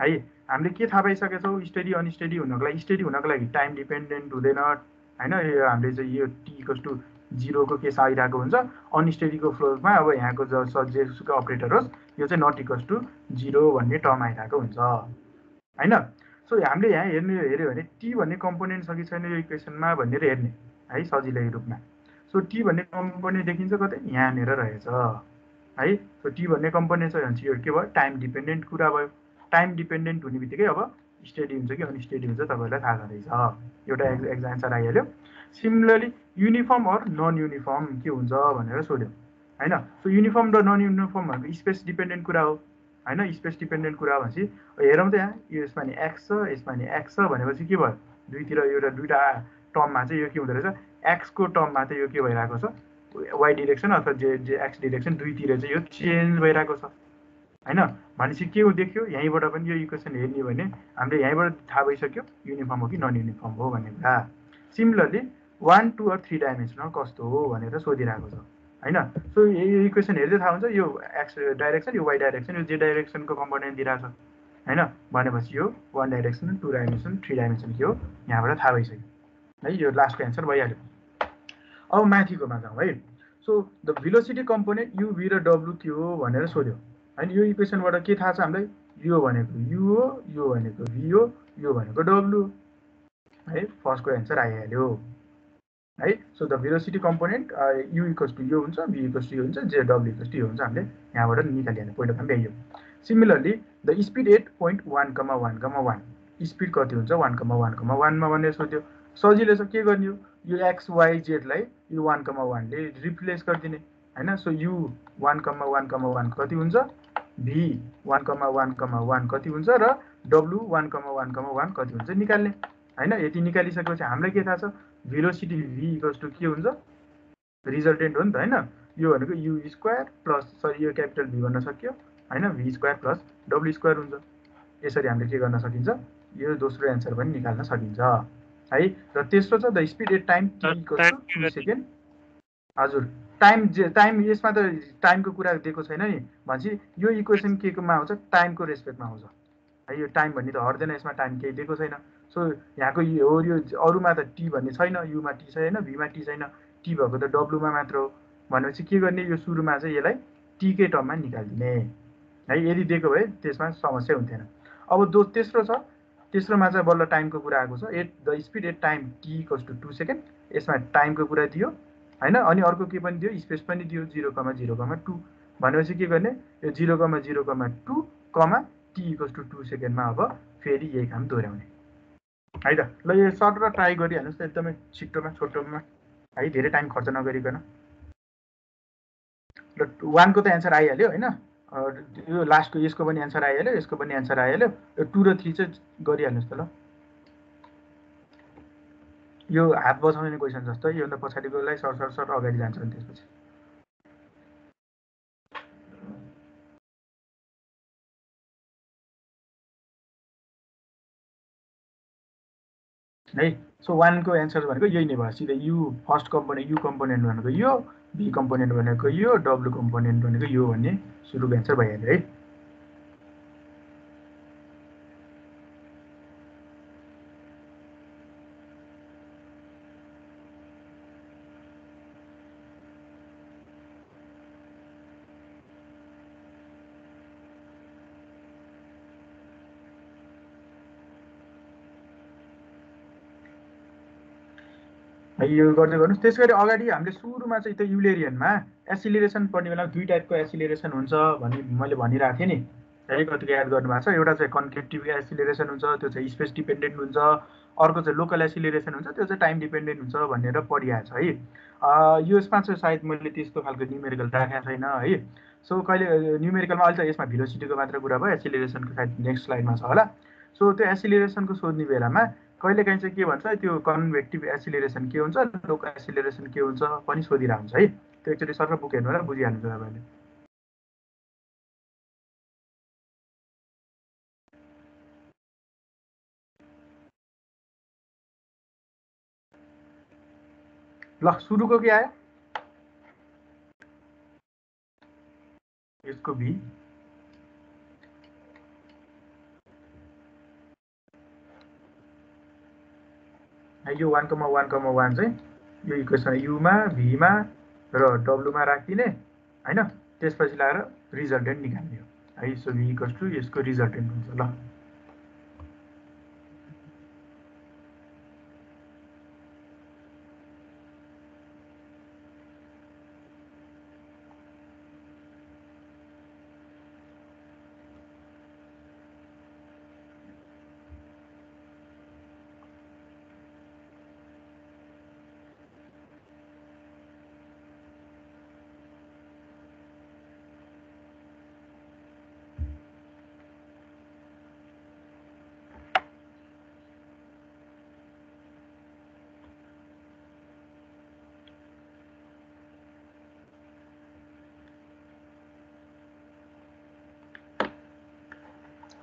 Speaker 1: है हामीले के थाहा पाइसकेछौँ? स्टडी अनस्टडी हुनको लागि। स्टडी हुनको लागि टाइम डिपेन्डेन्ट हुँदैन होइन? यो हामीले चाहिँ यो टी टु जिरोको केस आइरहेको हुन्छ। अनस्टेडीको फ्लोमा अब यहाँको जेसुकै अपरेटर होस् यो चाहिँ नट इक्वल्स टु जिरो भन्ने टर्म आइरहेको हुन्छ। होइन? सो हामीले यहाँ हेर्ने हेऱ्यो भने टी भन्ने कम्पोनेन्ट छ कि छैन यो इक्वेसनमा भनेर हेर्ने है सजिलै रूपमा। सो टी भन्ने कम्पोनेन्ट देखिन्छ कतै? यहाँनिर रहेछ। है? सो टी भन्ने कम्पोनेन्ट छ भने यो के भयो? टाइम डिपेन्डेन्ट कुरा भयो। टाइम डिपेन्डेन्ट हुने बित्तिकै अब स्टेडी हुन्छ कि अनस्टेडी हुन्छ तपाईँहरूलाई थाहा छँदैछ एउटा एक्जाम एन्सर आइहाल्यो। Similarly uniform or non uniform के हुन्छ भनेर सोध्यो। होइन? सो युनिफर्म र नन युनिफर्म भनेको स्पेस डिपेन्डेन्ट कुरा हो। होइन? स्पेस डिपेन्डेन्ट कुरा भनेपछि हेरौँ त यहाँ यसमा नि एक्स छ यसमा नि एक्स छ भनेपछि के भयो? दुईतिर एउटा दुइटा टर्ममा चाहिँ यो के हुँदो रहेछ? एक्सको टर्ममा चाहिँ यो के भइरहेको छ? वाइ डिरेक्सन अथवा जे जे एक्स डिरेक्सन दुईतिर चाहिँ यो चेन्ज भइरहेको छ। होइन? भनेपछि के हो देख्यो? यहीँबाट पनि यो इक्वेसन हेर्ने भने हामीले यहीँबाट थाहा भइसक्यो युनिफर्म हो कि नन युनिफर्म हो भन्ने कुरा similarly one two or three dimensional कस्तो हो भनेर सोधिरहेको छ। होइन? सो यो इक्वेसन हेर्दै थाहा हुन्छ यो एक्स डाइरेक्सन यो वाइ डाइरेक्सन यो जे डाइरेक्सनको कम्पोनेन्ट दिइरहेको छ होइन? भनेपछि यो one direction two dimension three dimension के हो? यहाँबाट थाहा भइसक्यो। है यो लास्टको एन्सर भइहाल्यो। अब माथिकोमा जाउँ है। So the velocity component u v र डब्लु के हो भनेर सोध्यो। होइन यो इक्वेसनबाट के थाहा छ हामीलाई? यो भनेको यु हो यो भनेको भी हो यो भनेको डब्लु है फर्स्टको एन्सर आइहाल्यो। है so the velocity component u equals to यो हुन्छ भी इक्वस टु यो हुन्छ जे डब्लु इक्वस टु यो हुन्छ हामीले यहाँबाट निकालिहाल्ने पहिलो काम भ्याइयो similarly the speed at point one comma one comma one speed कति हुन्छ? वान कमा वान कमा वानमा भनेर सोध्यो। सजिलो छ के गर्ने हो? यो एक्स वाइ जेडलाई यो वान कमा वानले रिप्लेस गरिदिने होइन? So u one comma one comma one कति हुन्छ? V one comma one comma one कति हुन्छ? र W one comma one comma one कति हुन्छ? निकाल्ने होइन? यति निकालिसकेपछि हामीलाई के थाहा छ? भेलोसिटी भी इक्वल्स टु के हुन्छ? रिजल्टेन्ट हो नि त होइन? यो भनेको यु स्क्वायर प्लस सरी यो क्यापिटल भी भन्न सक्यो होइन? भी स्क्वायर प्लस डब्लु स्क्वायर हुन्छ। यसरी हामीले के गर्न सकिन्छ? यो दोस्रो एन्सर पनि निकाल्न सकिन्छ। है र तेस्रो छ the speed at time two second हजुर। टाइम जे टाइम यसमा त टाइमको कुरा दिएको छैन नि। भनेपछि यो इक्वेसन के कोमा आउँछ टाइमको रेस्पेक्टमा आउँछ। है यो टाइम भन्ने त हट्दैन यसमा टाइम केही दिएको छैन। सो यहाँको यो यो अरूमा त टी भन्ने छैन युमा टी छैन भीमा टी छैन। टी भएको त डब्लुमा मात्र हो। भनेपछि के गर्ने यो सुरुमा चाहिँ यसलाई टीकै टर्ममा निकालिदिने। है यदि दिएको भए त्यसमा समस्या हुन्थेन। अब दो तेस्रो छ। तेस्रोमा चाहिँ बल्ल टाइमको कुरा आएको छ। At the speed at time t equals to two second यसमा टाइमको कुरा दियो होइन? अनि अर्को के पनि दियो? स्पेस पनि दियो zero comma zero comma two भनेपछि के गर्ने? यो zero comma zero comma two comma t equals to two सेकेन्डमा अब फेरि यही काम दोहोऱ्याउने। है त? ल यो सर्ट र ट्राई गरिहाल्नुहोस् त एकदमै छिट्टोमा छोटोमा। है धेरै टाइम खर्च नगरिकन। ल वानको त एन्सर आइहाल्यो होइन? यो लास्टको यसको पनि एन्सर आइहाल्यो यसको पनि एन्सर आइहाल्यो। यो टु र थ्री चाहिँ गरिहाल्नुहोस् त ल। यो हात बचाउने क्वेसन जस्तो योभन्दा पछाडिकोलाई सर सर सर अगाडि जान्छ नि त्यसपछि। है? सो वानको एन्सर भनेको यही नै भयो। सिधै u first component u component भनेको यो बी कम्पोनेन्ट भनेको यो डब्लु कम्पोनेन्ट भनेको यो भन्ने सुरुको एन्सर भइहाल्यो है। यो गर्दै गर्नुहोस्। त्यस गरी अगाडि हामीले सुरुमा चाहिँ त्यो युलेरियनमा एसिलिरेसन पढ्ने बेला दुई टाइपको एसिलिरेसन हुन्छ भन्ने मैले भनिरहेको थिएँ नि। है कतिको याद गर्नुभएको छ। एउटा चाहिँ कन्केटिभ एसिलिरेसन हुन्छ त्यो चाहिँ स्पेस डिपेन्डेन्ट हुन्छ। अर्को चाहिँ लोकल एसिलिरेसन हुन्छ त्यो चाहिँ टाइम डिपेन्डेन्ट हुन्छ भनेर पढिरहेको छ है यसमा चाहिँ सायद मैले त्यस्तो खालको न्युमेरिकल राखेको छैन है। सो कहिले न्युमेरिकलमा अहिले त यसमा भिलोसिटीको मात्र कुरा भयो एसिलिरेसनको सायद नेक्स्ट स्लाइडमा छ होला। सो त्यो एसिलिरेसनको सोध्ने बेलामा कहिलेकाहीँ चाहिँ के भन्छ त्यो कन्भेक्टिभ एसिलेरेसन के हुन्छ लोकल एसिलेरेसन के हुन्छ पनि सोधिरहेको हुन्छ है। त्यो एकचोटि सर बुक हेर्नु होला बुझिहाल्नुहुन्छ तपाईँले। ल सुरुको के आयो? यसको भी यो one comma one comma one चाहिँ यो इक्वेसन युमा भीमा र डब्लुमा राखिदिने होइन त्यसपछि लगाएर रिजल्टेन्ट निकाल्ने हो है सो भी इक्वल्स टु यसको रिजल्टेन्ट हुन्छ ल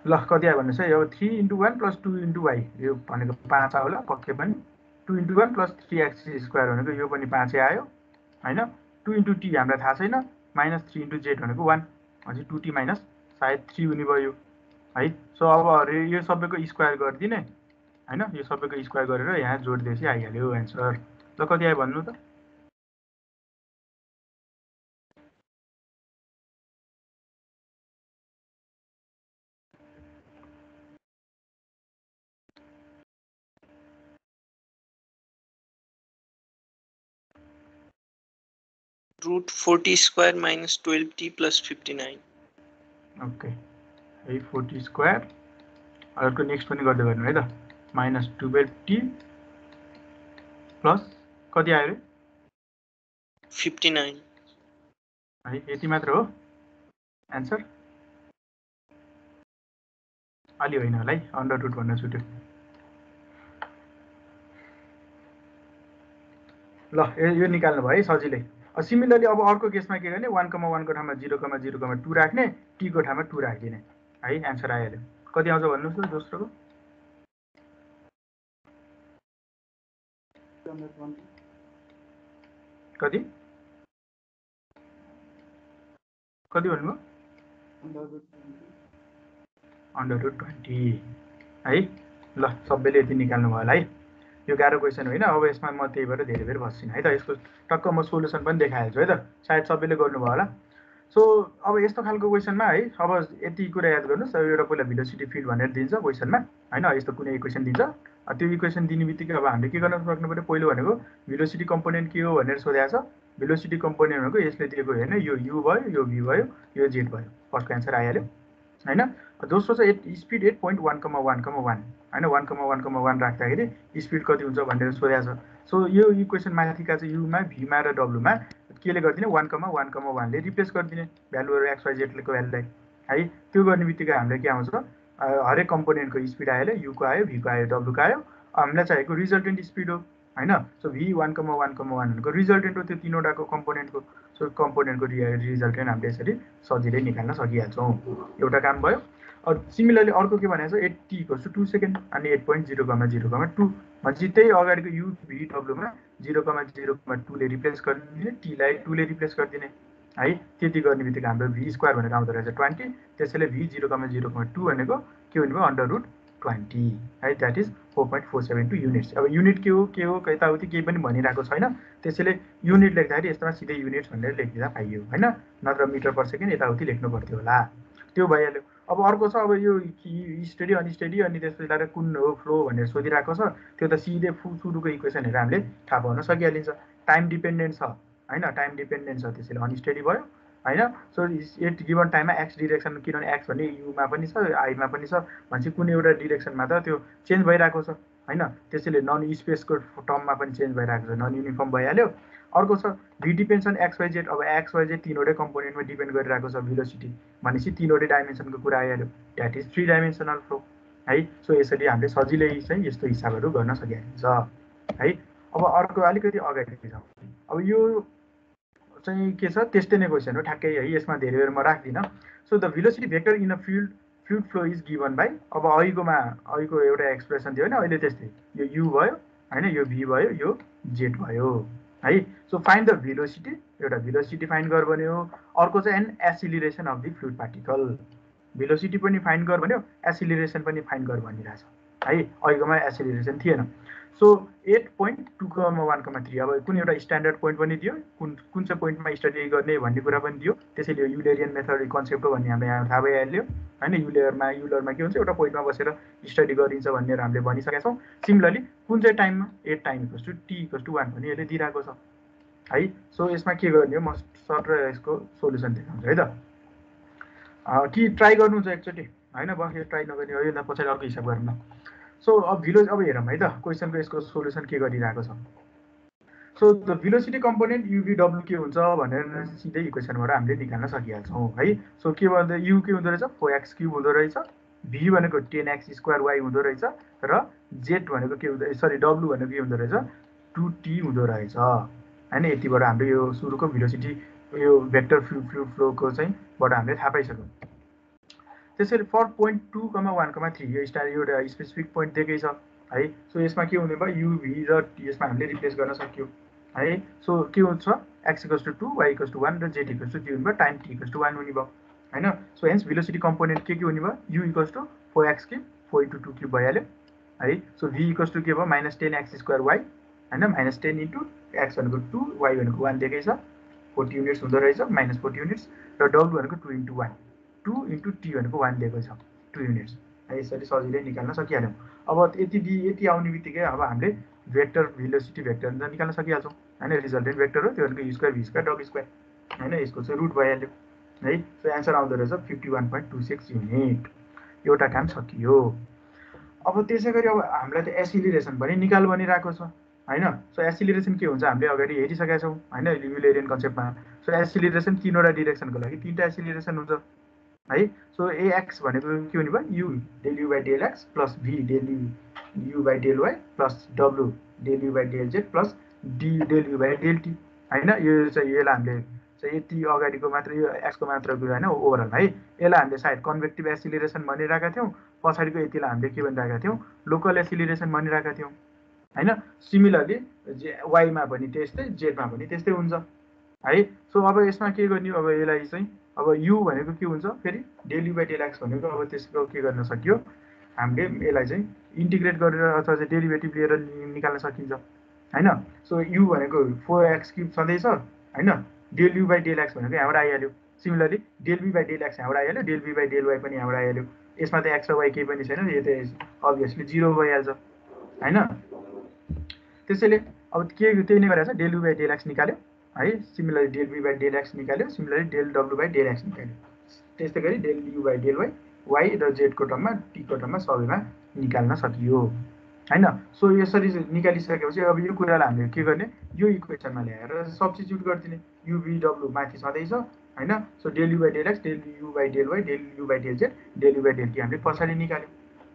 Speaker 1: ल कति आयो भन्नुहोस् है। अब three into one plus two into y यो भनेको पाँच आयो होला पक्कै पनि। Two into one plus three x square भनेको यो पनि पाँचै आयो होइन? टू इन्टु टी हामीलाई थाहा छैन माइनस थ्री इन्टु जेड भनेको वान भनेपछि टू टी माइनस सायद थ्री हुने भयो है? सो अब यो सबैको स्क्वायर गरिदिने होइन? यो सबैको स्क्वायर गरेर यहाँ जोडिदिएपछि आइहाल्यो एन्सर ल कति आयो भन्नु त?
Speaker 2: Root 40 square minus 12t plus 59
Speaker 1: okay है फोर्टी स्क्वायर अर्को नेक्स्ट पनि गर्दै गर्नु है त माइनस टुवेल्भ टी प्लस कति आयो अरे
Speaker 2: 59
Speaker 1: है यति मात्र हो? एन्सर अलि होइन होला है अन्डर रुट भन्न छुट्यो ल यो निकाल्नु भयो है सजिलै। सिमिलरली अब अर्को केसमा के गर्ने? वान कमा वानको ठाउँमा zero comma zero comma two राख्ने टीको ठाउँमा टू राखिदिने। है एन्सर आइहाल्यो। कति आउँछ भन्नुहोस् त दोस्रोको? कति? कति भन्नुभयो? अन्डर रुट ट्वेन्टी है ल सबैले यति निकाल्नु भयो होला है। यो गाह्रो क्वेसन होइन अब यसमा म त्यही भएर धेरै बेर बस्दिनँ है त। यसको टक्क म सोल्युसन पनि देखाइहाल्छु है त। सायद सबैले गर्नुभयो होला। सो अब यस्तो खालको क्वेसनमा है अब यति कुरा याद गर्नुहोस् एउटा पहिला भिलोसिटी फिल्ड भनेर दिन्छ क्वेसनमा होइन? यस्तो कुनै इक्वेसन दिन्छ। त्यो इक्वेसन दिने बित्तिकै अब हामीले के गर्न सक्नु पऱ्यो? पहिलो भनेको भिलोसिटी कम्पोनेन्ट के हो भनेर सोधेको छ। भिलोसिटी कम्पोनेन्ट भनेको यसले दिएको होइन? यो यु भयो यो भी भयो यो जेड भयो। फर्स्टको एन्सर आइहाल्यो होइन? दोस्रो चाहिँ at speed at point one comma one comma one होइन? One comma one comma one राख्दाखेरि स्पिड कति हुन्छ भनेर सोधेको छ। सो यो इक्वेसन माथिका चाहिँ युमा भीमा र डब्लुमा केले गरिदिने? वान कमा वान कमा वानले रिप्लेस गरिदिने। भ्यालुहरू एक्स वाइ जेडको भ्यालुलाई है? त्यो गर्ने बित्तिकै हामीलाई के आउँछ? हरेक कम्पोनेन्टको स्पिड आयो युको आयो भीको आयो डब्लुको आयो। हामीलाई चाहिएको रिजल्टेन्ट स्पिड हो। होइन? So v one comma one comma one भनेको रिजल्टेन्ट हो। त्यो तिनवटाको कम्पोनेन्टको सो कम्पोनेन्टको रिजल्टेन्ट हामीले यसरी सजिलै निकाल्न सकिहाल्छौँ। एउटा काम भयो। सिमिलरली अर्को के भनेको छ एट टीको टु सेकेन्ड अनि at point zero comma zero comma two भनेपछि त्यही अगाडिको यु भी डब्लुमा जिरो कमा जिरो कमा टूले रिप्लेस गरिदिने टीलाई टूले रिप्लेस गरिदिने है त्यति गर्ने बित्तिकै हाम्रो भी स्क्वायर भनेको आउँदो रहेछ ट्वेन्टी त्यसैले v zero comma zero comma two भनेको के हुने भयो अन्डर रुट ट्वेन्टी है that is four point four seven two units अब युनिट के हो के हो यताउति केही पनि भनिरहेको छैन। त्यसैले युनिट लेख्दाखेरि यस्तोमा सिधै युनिट्स भनेर लेखिदिँदा पाइयो। होइन? नत्र मिटर पर सेकेन्ड यताउति लेख्नु पर्थ्यो होला। त्यो भइहाल्यो। अब अर्को छ अब यो स्टडी अनस्टडी अनि त्यसपछि लगाएर कुन हो फ्लो भनेर सोधिरहेको छ त्यो त सिधै फु सुरुको इक्वेसनहरू हामीले थाहा पाउन सकिहालिन्छ। टाइम डिपेन्डेन्ट छ होइन? टाइम डिपेन्डेन्ट छ त्यसैले अनस्टडी भयो होइन? सो एट गिभन टाइममा एक्स डिरेक्सन किनभने एक्स भने युमा पनि छ आईमा पनि छ भनेपछि कुनै एउटा डिरेक्सनमा त त्यो चेन्ज भइरहेको छ होइन? त्यसैले नन स्पेसको टर्ममा पनि चेन्ज भइरहेको छ नन युनिफर्म भइहाल्यो। अर्को छ v depends on x y z अब एक्स वाइ जेड तिनवटै कम्पोनेन्टमा डिपेन्ड गरिरहेको छ भेलोसिटी भनेपछि तिनवटै डाइमेन्सनको कुरा आइहाल्यो। That is three dimensional flow है? सो यसरी हामीले सजिलै चाहिँ यस्तो हिसाबहरू गर्न सकिहालिन्छ है? अब अर्को अलिकति अगाडि जाउँ। अब यो चाहिँ के छ? त्यस्तै नै क्वेसन हो ठ्याक्कै है? यसमा धेरै बेर म राख्दिनँ। So the velocity vector in a field fluid flow is given by अब अहिलेकोमा अहिलेको एउटा एक्सप्रेसन थियो होइन अहिले त्यस्तै। यो यु भयो होइन? यो भी भयो यो जेड भयो। है। सो फाइन्ड द भेलोसिटी एउटा भेलोसिटी फाइन्ड गर भन्यो। अर्को चाहिँ an acceleration of the fluid particle velocity पनि फाइन्ड गर भन्यो एसिलिरेसन पनि फाइन्ड गर भनिरहेछ। है अहिलेकोमा एसिलिरेसन थिएन। सो एट पोइन्ट टूकोमा वानकोमा थ्री अब कुन एउटा स्ट्यान्डर्ड पोइन्ट पनि दियो कुन कुन चाहिँ पोइन्टमा स्टडी गर्ने भन्ने कुरा पनि दियो। त्यसैले यो युलेरियन मेथड कन्सेप्ट हो भन्ने हामीलाई यहाँ थाहा भइहाल्यो। होइन युलेयरमा युलरमा के हुन्छ एउटा पोइन्टमा बसेर स्टडी गरिन्छ भनेर हामीले भनिसकेका छौँ। सिमिलरली कुन चाहिँ टाइममा at time equals to t equals to one भने यसले दिइरहेको छ। है सो यसमा के गर्ने हो? म सर्ट र यसको सोल्युसन देखाउँछु है त। कि ट्राई गर्नुहुन्छ एकचोटि? होइन बस यो ट्राई नगर्ने हो यो पछाडि अर्को हिसाब गरौँ न। सो अब भिलो अब हेरौँ है त। क्वेसनको यसको सोल्युसन के गरिरहेको छ? सो द भिलोसिटी कम्पोनेन्ट युभिडब्लु के हुन्छ भनेर सिधै इक्वेसनबाट हामीले निकाल्न सकिहाल्छौँ है? सो के भन्दा यु के हुँदो रहेछ? फोर एक्स क्युब हुँदो रहेछ। भी भनेको टेन एक्स स्क्वायर वाइ हुँदो रहेछ र जेड भनेको के हुँदो सरी डब्लु भनेको के हुँदो रहेछ? टु टी हुँदो रहेछ। होइन यतिबाट हाम्रो यो सुरुको भिलोसिटी यो भेक्टर फ्लु फ्लु फ्लोको चाहिँ बाट हामीले थाहा पाइसक्यौँ। For point two comma one comma three star एउटा स्पेसिफिक पोइन्ट दिएकै छ, है? सो यसमा के हुने भयो? युभी र यसमा रिप्लेस गर्न सक्यौँ, है? सो के x equals to two y equals to one र जेड इक्वस टू भयो। Time t equals to one हुने भयो, होइन? सो हेन्स भेलोसिटी कम्पोनेन्ट के हुने भयो? U equals to four x cube four into two cube भइहाल्यो, है? सो भी इक्वस टू के भयो? Minus ten x square y होइन? Minus ten into x two y भनेको वान दिएकै फोर्टी युनिट्स हुँदो माइनस फोर्टी युनिट्स र डब्लु भनेको two into one two into t भनेको वान दिएको छ टु युनिट्स है यसरी सजिलै निकाल्न सकिहाल्यौँ। अब यति दि यति आउने बित्तिकै अब हामीले भेक्टर भेलोसिटी भेक्टर निकाल्न सकिहाल्छौँ। होइन रिजल्टेन्ट भेक्टर हो त्यो भनेको स्क्वायर भी स्क्वायर डब्लु स्क्वायर होइन यसको चाहिँ रुट भइहाल्यो। है सो एन्सर आउँदो रहेछ fifty one point two six unit एउटा काम सकियो। अब त्यसै गरी अब हामीलाई त एसिलिरेसन पनि निकाल बनिरहेको छ। होइन सो एसिलिरेसन के हुन्छ? हामीले अगाडि हेरिसकेका छौँ। होइन युलेरियन कन्सेप्टमा सो एसिलिरेसन तिनवटा डिरेक्सनको लागि तिनवटा एसिलिरेसन हुन्छ। है? सो एएक्स भनेको के हुने भयो? U del u by del x plus v del u u by del y plus W del u by del z plus d del u by del t होइन? यो चाहिँ यसलाई हामीले चाहिँ यति अगाडिको मात्र यो एक्सको मात्र कुरा होइन? ओभरअल है? यसलाई हामीले सायद कन्भेक्टिभ एसिलिरेसन भनिरहेका थियौँ। पछाडिको यतिलाई हामीले के भनिरहेका थियौँ? लोकल एसिलिरेसन भनिरहेका थियौँ। होइन? सिमिलरली जे वाइमा पनि त्यस्तै जेडमा पनि त्यस्तै हुन्छ। है? सो अब यसमा के गर्ने? अब यसलाई चाहिँ अब यु भनेको के हुन्छ? फेरि डेली बाई डेल भनेको अब त्यसको के गर्न सकियो? हामीले यसलाई चाहिँ इन्टिग्रेट गरेर अथवा चाहिँ डेलिभेटिभ लिएर निकाल्न सकिन्छ। होइन? सो यु भनेको फोर एक्स क्युब छँदैछ होइन? Del u by del x भनेको यहाँबाट आइहाल्यो। Similarly del v by del x यहाँबाट आइहाल्यो del v by del y पनि यहाँबाट आइहाल्यो। यसमा त एक्स र वाई केही पनि छैन यो त अभियसली जिरो भइहाल्छ। होइन? त्यसैले अब के त्यही नै गरेर del u by del x निकाल्यो। है similarly del v by del x निकाल्यो similarly del W by del x निकाल्यो। त्यस्तै गरी del u by del y y र जेडको टर्ममा टीको टर्ममा सबैमा निकाल्न सकियो। होइन? सो यसरी निकालिसकेपछि अब यो कुरालाई हामीले के गर्ने? यो इक्वेसनमा ल्याएर सब्सिट्युट गरिदिने। युबिडब्लु माथि छँदैछ होइन? So del u by del x del u by del y del u by del z del u by del t हामीले पछाडि निकाल्यौँ।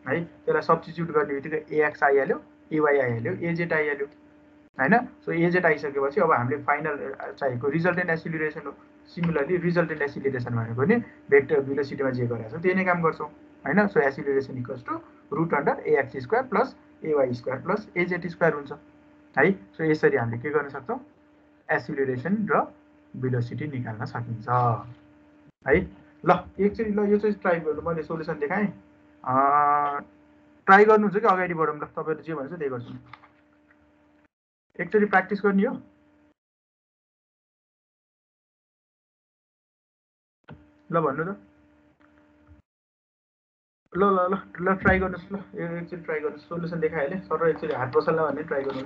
Speaker 1: है? त्यसलाई सब्सिट्युट गर्ने बित्तिकै एएक्स आइहाल्यो एवाई आइहाल्यो एजेड आइहाल्यो। होइन? सो एजेड आइसकेपछि अब हामीले फाइनल चाहिएको रिजल्टेन्ट एसिलिरेसन हो। सिमिलरली रिजल्टेन्ट एसिलिरेसन भनेको नि भेक्टर भेलोसिटीमा जे गरेको छ त्यही नै काम गर्छौँ। होइन? So acceleration equals to root under a x square plus a y square plus a z square हुन्छ। है? सो यसरी हामीले के गर्न सक्छौँ? एसिलिरेसन र भेलोसिटी निकाल्न सकिन्छ। है? ल एकचोटि ल यो चाहिँ ट्राई गर्नु। मैले सोल्युसन देखाएँ। ट्राई गर्नुहुन्छ कि अगाडि बढौँ ल तपाईँहरू जे भन्छ त्यही गर्छु। एकचोटि प्र्याक्टिस गर्ने हो। ल भन्नु त। ल ल ल ल ट्राई गर्नुहोस् ल। एकचोटि ट्राई गर्नुहोस्। सोल्युसन देखाइहालेँ सर एकचोटि हात बसल्ला भन्ने ट्राई गर्नु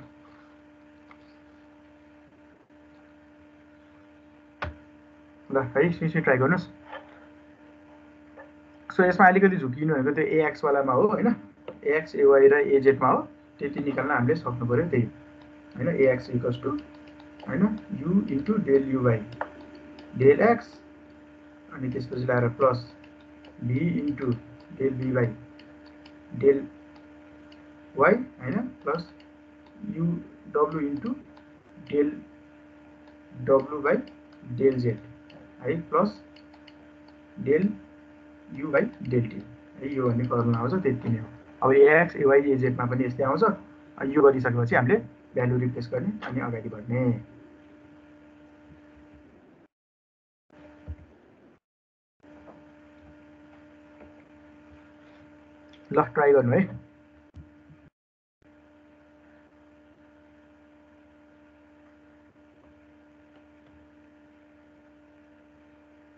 Speaker 1: ल है सिसी ट्राई गर्नुहोस्। सो यसमा अलिकति झुकिनु भनेको त्यो एएक्सवालामा हो होइन? एएक्स एवाई र एजेडमा हो। त्यति निकाल्न हामीले सक्नु पऱ्यो त्यही। होइन एएक्स इक्वल्स टु होइन u into del u y del x अनि त्यसपछि ल्याएर plus V into del by del Y होइन plus you W into del W by del Z है plus del you by del T है यो भन्ने फर्मुला आउँछ त्यति नै हो। अब एएक्स एवाई एजेडमा पनि यस्तै आउँछ। यो गरिसकेपछि हामीले भ्यालु रिप्लेस गर्ने अनि अगाडि बढ्ने। ल ट्राई गर्नु है।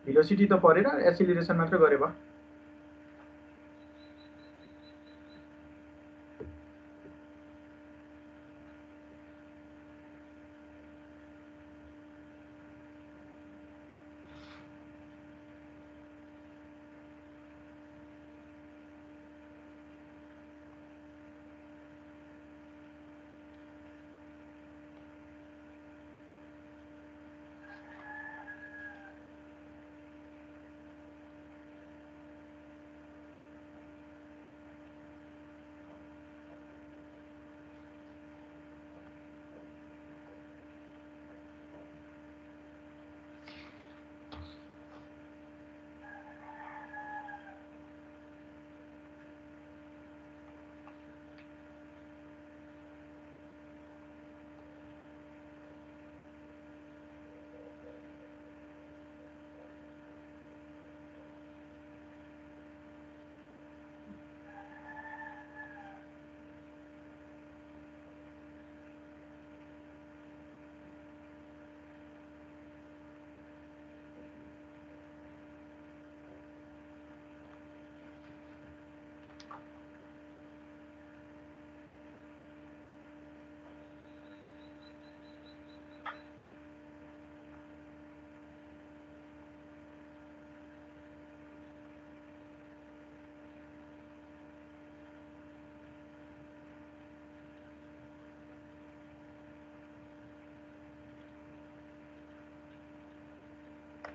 Speaker 1: भेलोसिटी त परेन एसिलिरेसन मात्र गरे भयो।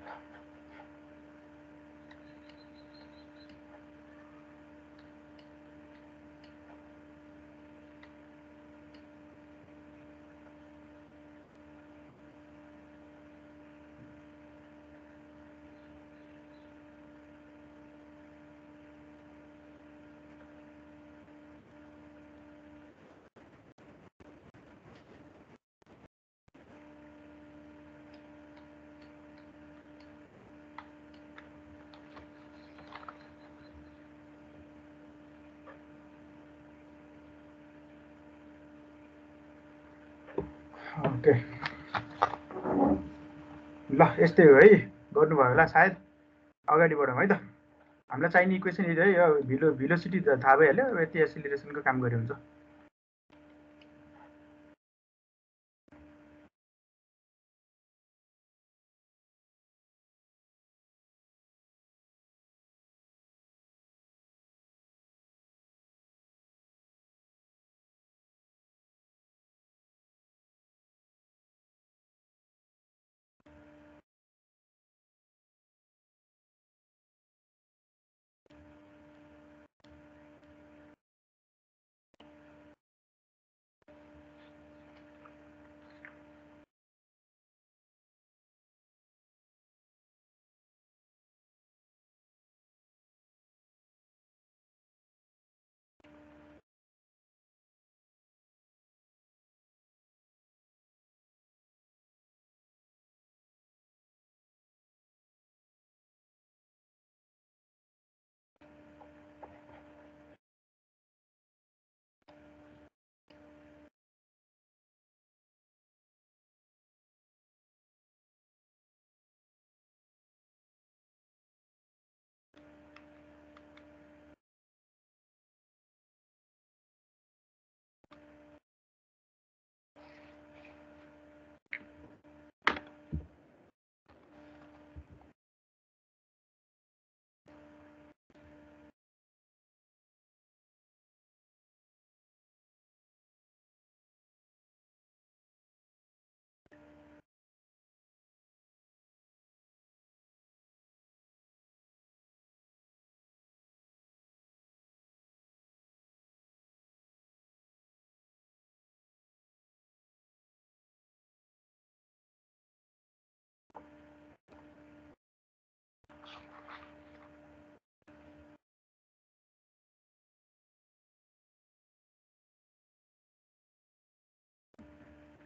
Speaker 1: 了。ओके ल यस्तै हो है। गर्नुभयो होला सायद। अगाडि बढौँ है त। हामीलाई चाहिने इक्वेसन यदि है। यो भिलो भिलोसिटी थाहा भइहाल्यो। यति एसिलिरेसनको काम गऱ्यो हुन्छ।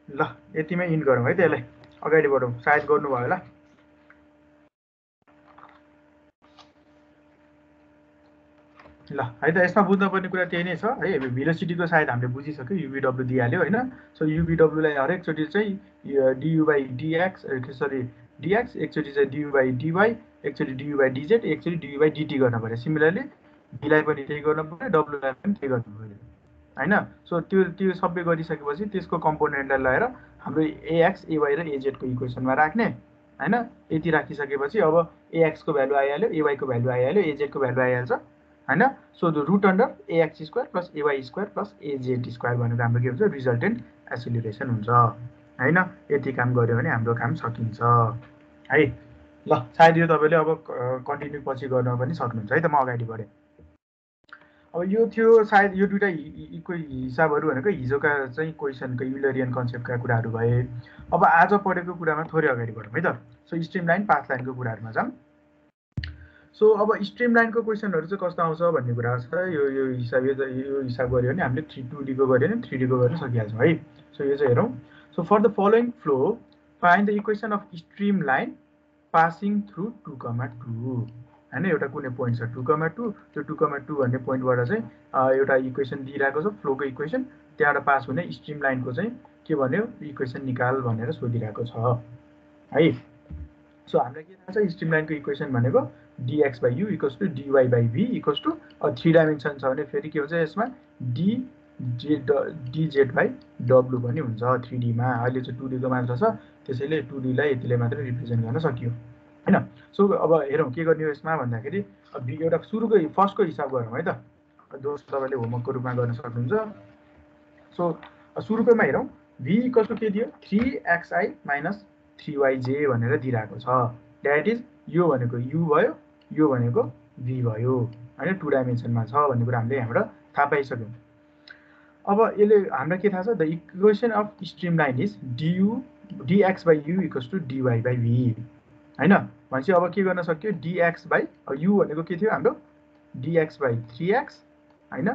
Speaker 1: ल यतिमै इन्ड गरौँ है त्यसलाई। अगाडि बढौँ। सायद गर्नुभयो होला। ल है त यसमा बुझ्नुपर्ने कुरा त्यही नै छ। है भिलोसिटीको सायद हामीले बुझिसक्यो युबिडब्लु दिइहाल्यो होइन? सो युबिडब्लुलाई हरेकचोटि चाहिँ d u by d x sorry d x एकचोटि चाहिँ डियु बाई डिवाई एकचोटि डियु बाई डिजेड एकचोटि डियु बाई डिटी गर्नु पऱ्यो। सिमिलरली डीलाई पनि त्यही गर्नु पऱ्यो डब्लुलाई पनि त्यही गर्नु पऱ्यो। होइन? सो त्यो त्यो सबै गरिसकेपछि त्यसको कम्पोनेन्टलाई लगाएर हाम्रो एएक्स एवाई र एजेडको इक्वेसनमा राख्ने होइन? यति राखिसकेपछि अब एएक्सको भ्यालु आइहाल्यो एवाईको भ्यालु आइहाल्यो एजेडको भ्यालु आइहाल्छ होइन? So root under a x square plus a y square plus a z square भनेको हाम्रो के हुन्छ? रिजल्टेन्ट एसिलिरेसन हुन्छ होइन? यति काम गऱ्यो भने हाम्रो काम सकिन्छ है? ल सायद यो तपाईँले अब कन्टिन्यू पछि गर्न पनि सक्नुहुन्छ है? त म अगाडि बढेँ। अब यो थियो सायद यो दुइटा हिसाबहरू भनेको हिजोका चाहिँ क्वेसनको युलरियन कन्सेप्टका कुराहरू भए। अब आज पढेको कुरामा थोरै अगाडि बढौँ है त। सो स्ट्रिम लाइन पाथ लाइनको कुराहरूमा जाऊँ। सो अब स्ट्रिम लाइनको क्वेसनहरू चाहिँ कस्तो आउँछ भन्ने कुरा छ यो यो हिसाब यो हिसाब गऱ्यो भने हामीले थ्री टू डीको गऱ्यो भने थ्री डीको गर्न सकिहाल्छौँ है। सो यो चाहिँ हेरौँ। So for the following flow find the equation of stream line passing through two comma two होइन एउटा कुनै पोइन्ट छ टु कमा टू त्यो टु कमा टू भन्ने पोइन्टबाट चाहिँ एउटा इक्वेसन दिइरहेको छ फ्लोको इक्वेसन त्यहाँबाट पास हुने स्ट्रिम लाइनको चाहिँ के भन्यो इक्वेसन निकाल भनेर सोधिरहेको छ है? सो हामीलाई के थाहा छ स्ट्रिम लाइनको इक्वेसन भनेको d x by u equals to d y by v equals to three dimension छ भने फेरि के हुन्छ यसमा? D z d z by W पनि हुन्छ थ्री डीमा अहिले चाहिँ टु डीको मात्र छ त्यसैले टु डीलाई यतिले मात्रै रिप्रेजेन्ट गर्न सकियो। होइन? सो अब हेरौँ के गर्ने हो यसमा भन्दाखेरि एउटा सुरुको फर्स्टको हिसाब गरौँ है त? दोष तपाईँले होमवर्कको रूपमा गर्न सक्नुहुन्छ। सो सुरुकोमा हेरौँ भी टु के दियो? Three x i minus three y j भनेर दिइरहेको छ। द्याट इज यो भनेको यु भयो यो भनेको भी भयो। होइन? टु डाइमेन्सनमा छ भन्ने कुरा हामीले यहाँबाट थाहा पाइसक्यौँ। अब यसले हामीलाई के थाहा छ? The equation of stream line is d u d x by u equals to d y by v होइन? भनेपछि अब के गर्न सक्यो? डिएक्स बाई यु भनेको के थियो हाम्रो? D x by three x होइन?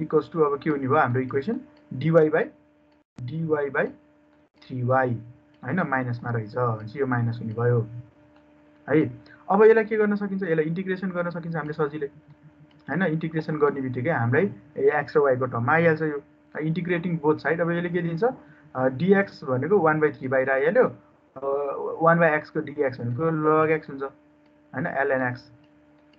Speaker 1: इक्वल्स टु अब के हुने भयो हाम्रो equation d y by d y by three y होइन? माइनसमा रहेछ। भनेपछि यो माइनस हुने भयो। है? अब यसलाई के गर्न सकिन्छ? यसलाई इन्टिग्रेसन गर्न सकिन्छ हामीले सजिलै। होइन? इन्टिग्रेसन गर्ने बित्तिकै हामीलाई एक्स र वाईको टर्ममा आइहाल्छ यो। इन्टिग्रेटिङ बोथ साइड अब यसले के दिन्छ? डिएक्स भनेको वान बाई थ्री बाहिर आइहाल्यो वान बाई एक्सको डिएक्स भनेको लग एक्स हुन्छ होइन? एलएनएक्स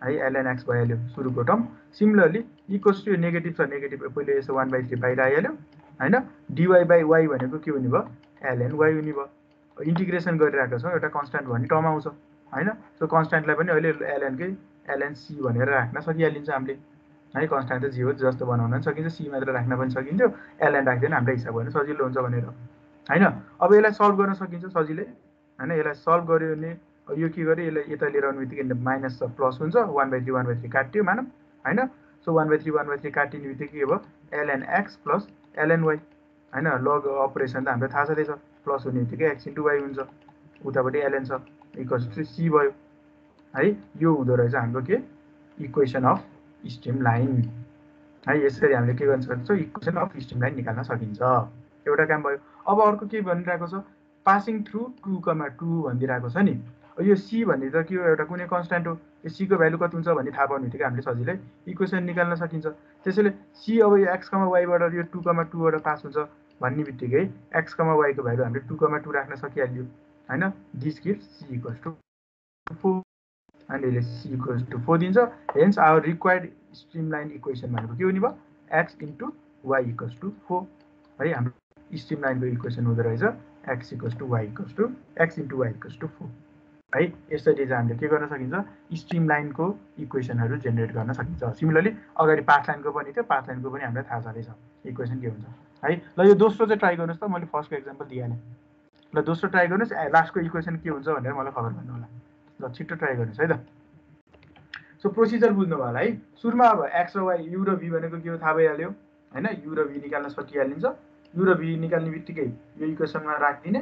Speaker 1: है? एलएनएक्स भइहाल्यो सुरुको term similarly equals to negative छ नेगेटिभ पहिले यसो वान बाई थ्री बाहिर आइहाल्यो होइन? डिवाई बाई वाई भनेको के हुने भयो? एलएन वाई हुने भयो। इन्टिग्रेसन गरिरहेको छौँ एउटा कन्सट्यान्ट भन्ने टर्म आउँछ होइन? सो कन्सट्यान्टलाई पनि अहिले एलएनकै एलएनसी भनेर राख्न सकिहालिन्छ हामीले है? कन्सट्यान्ट त जिरो जस्तो बनाउन पनि सकिन्छ सी मात्र राख्न पनि सकिन्थ्यो एलएन राख्दैन हाम्रो हिसाब सजिलो हुन्छ भनेर। होइन? अब यसलाई सल्भ गर्न सकिन्छ सजिलै। होइन? यसलाई सल्भ गऱ्यो भने यो के गर्यो? यसलाई यता लिएर आउने बित्तिकै माइनस प्लस हुन्छ। One by three one by three काट्यो मानौँ होइन? So one by three one by three काटिने बित्तिकै के भयो? एलएन एक्स प्लस एलएनवाई होइन? लग अपरेसन त हामीलाई थाहा छँदैछ। प्लस हुने बित्तिकै एक्स इन्टु वाई हुन्छ। उतापट्टि एलएन छ। इक्वल्स टु सी भयो। है? यो हुँदो रहेछ हाम्रो के? इक्वेसन अफ स्ट्रिम लाइन है? यसरी हामीले के गर्न सक्छौँ इक्वेसन अफ स्ट्रिम लाइन निकाल्न सकिन्छ। एउटा काम भयो। अब अर्को के भनिरहेको छ? Passing through two comma two भनिदिइरहेको छ नि। यो सी भन्ने त के हो? एउटा कुनै कन्सट्यान्ट हो। यो सीको भ्यालु कति हुन्छ भन्ने थाहा पाउने बित्तिकै हामीले सजिलै। इक्वेसन निकाल्न सकिन्छ। त्यसैले सी अब यो एक्स कमा वाईबाट यो टू कमा टूबाट पास हुन्छ भन्ने बित्तिकै एक्स कमा वाईको भ्यालु हामीले टू कमा टू राख्न सकिहाल्यो। होइन? This give c equals to four अनि यसले सी इक्वल्स टु फोर दिन्छ। Hence our required stream line equation भनेको के हुने भयो? X into y equals to four है हाम्रो स्ट्रिम लाइनको इक्वेसन हुँदो रहेछ। X equals to y equals to x into y equals to four. है यसरी चाहिँ हामीले के गर्न सकिन्छ? स्ट्रिम लाइनको इक्वेसनहरू जेनेरेट गर्न सकिन्छ। सिमिलरली अगाडि पाथ लाइनको पनि थियो पाथ लाइनको पनि हामीलाई थाहा छँदैछ। इक्वेसन के हुन्छ? है ल यो दोस्रो चाहिँ ट्राई गर्नुहोस् त मैले फर्स्टको एक्जाम्पल दिइहालेँ। ल दोस्रो ट्राई गर्नुहोस् लास्टको इक्वेसन के हुन्छ भनेर मलाई खबर गर्नु होला। ल छिट्टो ट्राई गर्नुहोस् है त। सो प्रोसिजर बुझ्नु भयो होला है। सुरुमा अब एक्स र वाइ यु र भी भनेको के हो? थाहा भइहाल्यो। होइन यु र भी निकाल्न सकिहालिन्छ। यु र भी निकाल्ने बित्तिकै यो इक्वेसनमा राखिदिने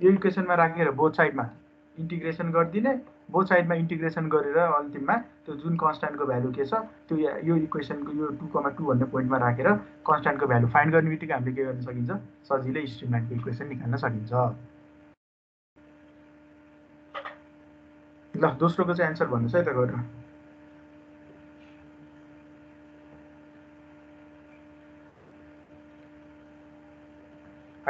Speaker 1: यो इक्वेसनमा राखेर बोथ साइडमा इन्टिग्रेसन गरिदिने बोथ साइडमा इन्टिग्रेसन गरेर अन्तिममा त्यो जुन कन्सट्यान्टको भ्यालु के छ त्यो यो इक्वेसनको यो टू कमा टू भन्ने पोइन्टमा राखेर कन्सट्यान्टको भ्यालु फाइन्ड गर्ने बित्तिकै हामीले के गर्न सकिन्छ? सजिलै स्ट्रिम लाइनको इक्वेसन निकाल्न सकिन्छ। ल दोस्रोको चाहिँ एन्सर भन्नुहोस् है त गरेर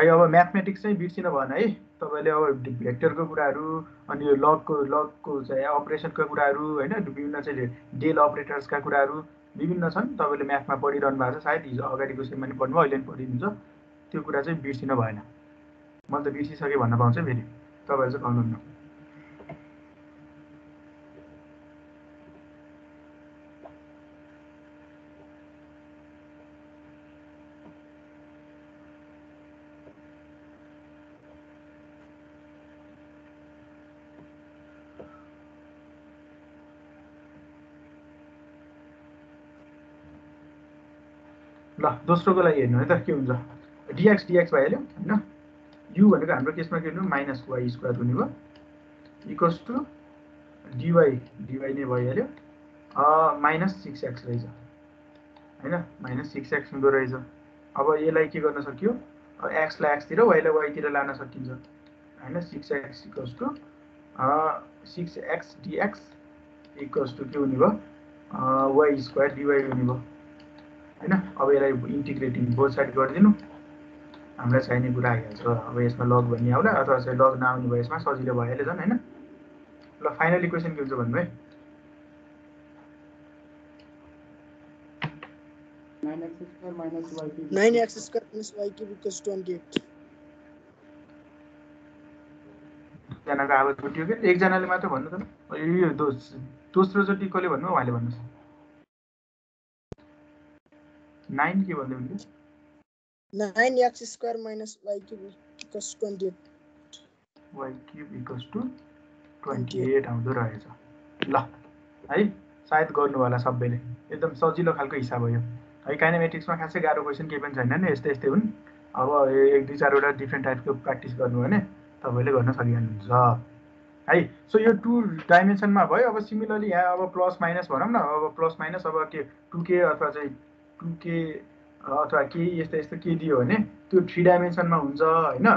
Speaker 1: है अब म्याथमेटिक्स चाहिँ बिर्सिनु भएन है। तपाईँले अब भेक्टरको कुराहरू अनि यो लगको लगको चाहिँ अपरेसनको कुराहरू होइन विभिन्न चाहिँ डेल अपरेटर्सका कुराहरू विभिन्न छन्। तपाईँले म्याथमा पढिरहनु भएको छ सायद हिजो अगाडिको सेममा पनि पढ्नुभयो अहिले पनि पढिनुहुन्छ त्यो कुरा चाहिँ बिर्सिनु भएन। मैले त बिर्सिसकेँ भन्न पाउँछ फेरि। तपाईँहरू चाहिँ पाउनुहुन्न ल दोस्रोको लागि हेर्नु है त के हुन्छ? डिएक्स डिएक्स भइहाल्यो होइन? यु भनेको हाम्रो केसमा के हुनु माइनस वाइ स्क्वायर हुने भयो। इक्वल्स टु डिवाई डिवाई नै भइहाल्यो। माइनस सिक्स एक्स रहेछ। होइन? माइनस सिक्स एक्स हुँदो रहेछ। अब यसलाई के गर्न सक्यो? एक्सलाई एक्सतिर वाइलाई वाइतिर लान सकिन्छ। होइन? Six x equals to six x d x equals to के हुने भयो? वाइ स्क्वायर डिवाई हुने भयो। होइन अब यसलाई इन्टिग्रेटिङ बोथ साइड गरिदिनु। हामीलाई चाहिने कुरा आइहाल्छ। अब यसमा लग भन्ने आउला अथवा चाहिँ लग नआउने भयो यसमा सजिलो भइहाल्यो झन् होइन ल फाइनल इक्वेसन के हुन्छ भन्नु है।
Speaker 3: Nine x square minus y cube equals twenty eight
Speaker 1: एकजनाको आवाज छुट्यो कि? एकजनाले मात्र भन्नु त न। यो दोस दोस्रोचोटि कसले भन्नु? उहाँले भन्नुहोस्। नाइन के भन्दै हुन्थ्यो
Speaker 3: nine x square minus y cube equals twenty eight.
Speaker 1: Y cube equals to twenty eight. आउँदो रहेछ। ल है सायद गर्नु होला सबैले। एकदम सजिलो खालको हिसाब हो यो। है काइनेमेटिक्समा खासै गाह्रो क्वेसन केही पनि छैन नि यस्तै यस्तै हुन्। अब एक दुई चारवटा डिफ्रेन्ट टाइपको प्र्याक्टिस गर्नु भने तपाईँले गर्न सकिहाल्नुहुन्छ। है सो यो टु डाइमेन्सनमा भयो। अब सिमिलरली यहाँ अब प्लस माइनस भनौँ न अब प्लस माइनस अब के टु के अथवा चाहिँ के अथवा केही यस्तो यस्तो के दियो भने त्यो थ्री डाइमेन्सनमा हुन्छ होइन?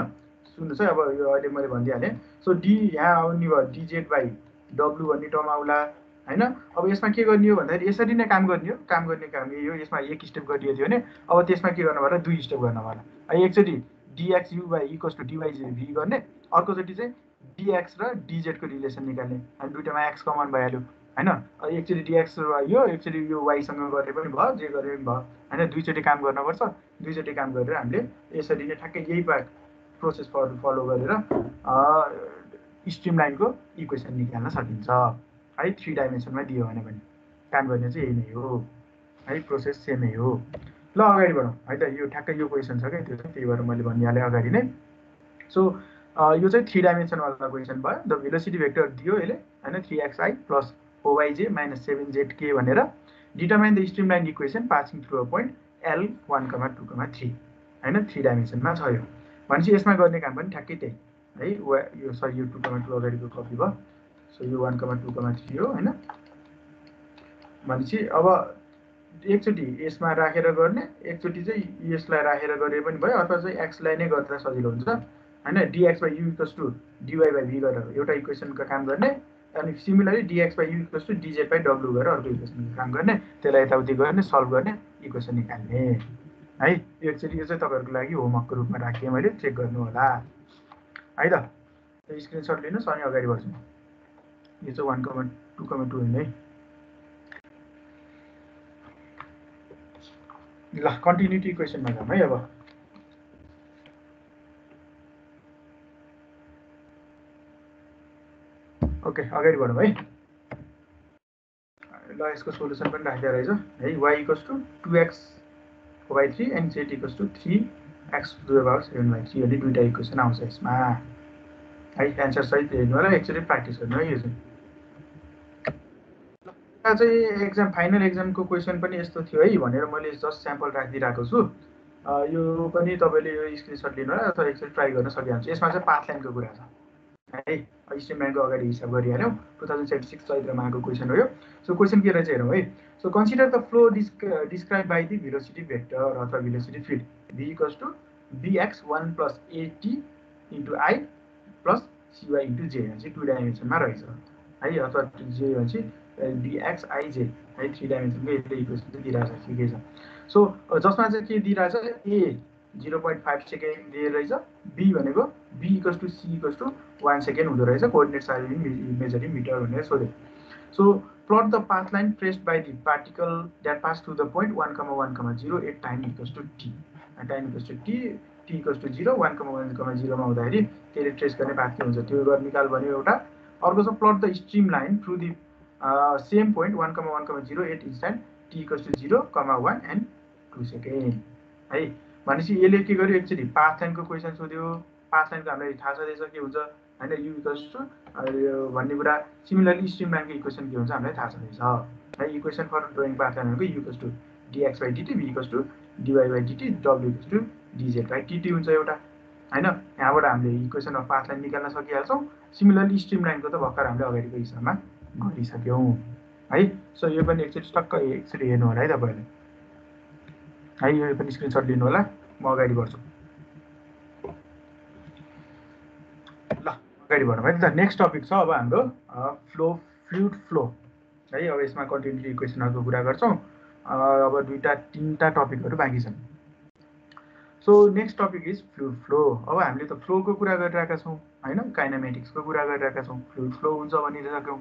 Speaker 1: सुन्नुहोस् है अब यो अहिले मैले भनिदिइहालेँ। सो डी यहाँ आउने भयो डिजेड बाई डब्लु भन्ने टर्म आउला होइन? अब यसमा के गर्ने हो भन्दाखेरि यसरी नै काम गर्ने हो। काम गर्ने काम हो। यसमा एक स्टेप गरिएको थियो भने अब त्यसमा के गर्नु पर्ला दुई स्टेप गर्नु पर्ला एकचोटि d x u by equals to d y v गर्ने। अर्कोचोटि चाहिँ डिएक्स र डिजेडको रिलेसन निकाल्ने। अनि दुइटामा एक्स कमन भइहाल्यो। होइन? एकचोटि डिएक्स यो एकचोटि यो वाइसँग गरे पनि भयो जे गरे पनि भयो। होइन दुईचोटि काम गर्नुपर्छ। दुईचोटि काम गरेर हामीले यसरी नै ठ्याक्कै यही पा प्रोसेस फलो गरेर स्ट्रिम लाइनको इक्वेसन निकाल्न सकिन्छ। है थ्री डाइमेन्सनमा दियो भने पनि। काम गर्ने चाहिँ यही नै हो। है प्रोसेस सेमै हो। ल अगाडि बढौँ। है त यो ठ्याक्कै यो क्वेसन छ क्या? त्यो चाहिँ त्यही भएर मैले भनिहालेँ अगाडि नै। सो यो चाहिँ थ्री डाइमेन्सनवाला क्वेसन भयो। द भेलोसिटी भेक्टर दियो यसले। होइन three x i plus o y j minus seven z के भनेर determine the stream line equation passing through a point l one comma two comma three होइन थ्री डाइमेन्सनमा छ यो। भनेपछि यसमा गर्ने काम पनि ठ्याक्कै त्यही है? वा यो सरी यो टू कमा टू अगाडिको कपी भयो। सो यो one comma two comma three हो होइन? भनेपछि अब एकचोटि यसमा राखेर गर्ने एकचोटि चाहिँ यसलाई राखेर गरे पनि भयो अथवा चाहिँ एक्सलाई नै गर्दा सजिलो हुन्छ होइन? D x by u equals to d y by v गरेर एउटा इक्वेसनको काम गर्ने। अनि similarly d x by u equals to d z by W गरेर अर्को इक्वेसनको काम गर्ने त्यसलाई यताउति गर्ने सल्भ गर्ने इक्वेसन निकाल्ने। है एकचोटि यो चाहिँ तपाईँहरूको लागि होमवर्कको रूपमा राखेँ मैले चेक गर्नु होला। है त? स्क्रिनसट लिनुहोस् अनि अगाडि बढ्छौँ यो चाहिँ one comma two comma two होइन है ल कन्टिन्युटी क्वेसनमा जाउँ है अब। ओके अगाडि बढौँ है। ल यसको सोल्युसन पनि राखेको रहेछ है Y equals to two X by three and Z equals to three X to the power seven by three अनि दुइटा इक्वेसन आउँछ यसमा। है एन्सर सहित हेर्नु होला एकचोटि प्र्याक्टिस गर्नु है यो चाहिँ। चाहिँ एक्जाम फाइनल एक्जामको क्वेसन पनि यस्तो थियो है भनेर मैले जस्ट स्याम्पल राखिदिइरहेको छु। यो पनि तपाईँले यो स्क्रिनसट लिनु होला अथवा एकचोटि ट्राई गर्न सकिहाल्छ। यसमा चाहिँ पाथ लाइनको कुरा छ। है। स्ट्रिम लाइनको अगाडि हिसाब गरिहाल्यौँ। टु थाउजन्ड सेभेन्टी सिक्स चैत्रमा आएको क्वेसन हो यो। सो क्वेसन के रहेछ हेरौँ है? So consider the flow disc describe by the velocity vector अथवा velocity field V equals to BX one plus AT into I plus CY into J भनेपछि टु डाइमेन्सनमा रहेछ। है अथवा जे भनेपछि डिएक्स आइजे है थ्री डाइमेन्सनको यसले इक्वेसन चाहिँ दिइरहेको छ ठिकै छ। सो जसमा चाहिँ के दिइरहेछ? A zero point five second दिएर रहेछ। बी भनेको B equals to C equals to one second हुँदो रहेछ। कोअर्डिनेट साइजिङ मेजरिङ मिटर भनेर सोधेँ so plot the path line traced by the particle that pass to the point one comma one comma zero at time equals to T time equals to T T equals to zero one comma one comma जिरोमा हुँदाखेरि त्यसले ट्रेस गर्ने पाथ के हुन्छ। त्यो गरेर निकाल भन्यो एउटा। अर्को छ plot the stream line through the same point one comma one comma zero at instant T equals to zero comma one and two second है? भनेपछि यसले के गर्यो एकचोटि पाथ लाइनको क्वेसन सोध्यो। पाथ लाइनको हामीलाई थाहा छँदैछ के हुन्छ? होइन यु इक्वल्स टु भन्ने कुरा सिमिलरली स्ट्रिम लाइनको इक्वेसन के हुन्छ हामीलाई थाहा छँदैछ है। Equation for drawing path line भनेको U equals to DX by DT V equals to DY by DT W equals to DZ by DT हुन्छ एउटा। होइन यहाँबाट हामीले इक्वेसन अफ पाथ लाइन निकाल्न सकिहाल्छौँ। सिमिलरली स्ट्रिम लाइनको त भर्खर हामीले अगाडिको हिसाबमा गरिसक्यौँ। है सो यो पनि एकचोटि टक्क एकचोटि हेर्नु होला है तपाईँहरूले। है यो पनि स्क्रिनसट लिनु होला। म अगाडि बढ्छु। ल अगाडि बढौँ है त। नेक्स्ट टपिक छ अब हाम्रो फ्लो फ्लुइड फ्लो है अब यसमा कन्टिन्युटी इक्वेसनहरूको कुरा गर्छौँ। अब दुईवटा तिनवटा टपिकहरू बाँकी छन्। So next topic is fluid flow अब हामीले त फ्लोको कुरा गरिरहेका छौँ होइन? काइनामेटिक्सको कुरा गरिरहेका छौँ। फ्लुइड फ्लो हुन्छ भनिसक्यौँ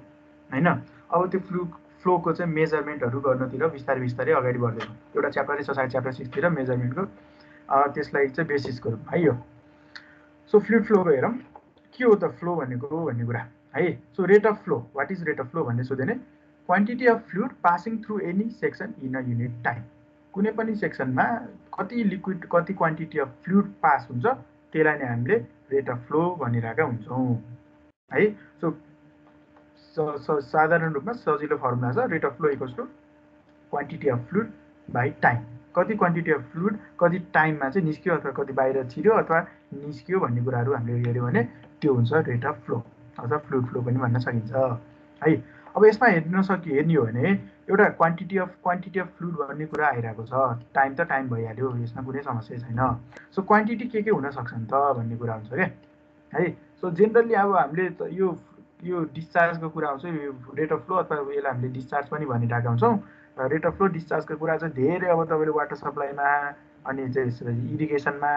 Speaker 1: होइन? अब त्यो फ्लु फ्लोको चाहिँ मेजरमेन्टहरू गर्नतिर बिस्तारै बिस्तारै अगाडि बढ्दैछौँ। एउटा च्याप्टरै छ सायद च्याप्टर सिक्सतिर मेजरमेन्टको त्यसलाई चाहिँ बेसिस गरौँ है यो। सो फ्लुइड फ्लोको हेरौँ के हो त फ्लो भनेको भन्ने कुरा है? So rate of flow what is rate of flow भन्ने सोध्यो भने quantity of fluid passing through any section in a unit time कुनै पनि सेक्सनमा कति लिक्विड कति क्वान्टिटी अफ फ्लुइड पास हुन्छ त्यसलाई नै हामीले रेट अफ फ्लो भनिरहेका हुन्छौँ है? सो साधारण रूपमा सजिलो फर्मुला छ rate of flow equals to quantity of fluid by time कति क्वान्टिटी अफ फ्लुइड कति टाइममा चाहिँ निस्क्यो अथवा कति बाहिर छिर्यो अथवा निस्क्यो भन्ने कुराहरू हामीले हेऱ्यौँ भने त्यो हुन्छ रेट अफ फ्लो अथवा फ्लुइड फ्लो पनि भन्न सकिन्छ। है अब यसमा हेर्न सकि हेर्ने हो भने एउटा quantity of quantity of fluid भन्ने कुरा आइरहेको छ। टाइम त टाइम भइहाल्यो यसमा कुनै समस्या छैन। सो क्वान्टिटी के के हुन सक्छन् त भन्ने कुरा हुन्छ क्या? है सो जेनरली अब हामीले यो यो डिस्चार्जको कुरा आउँछ यो रेट अफ फ्लो अथवा यसलाई हामीले डिस्चार्ज पनि भनिरहेका हुन्छौँ। रेट अफ फ्लो डिस्चार्जको कुरा चाहिँ धेरै अब तपाईँले वाटर सप्लाईमा अनि त्यसपछि इरिगेसनमा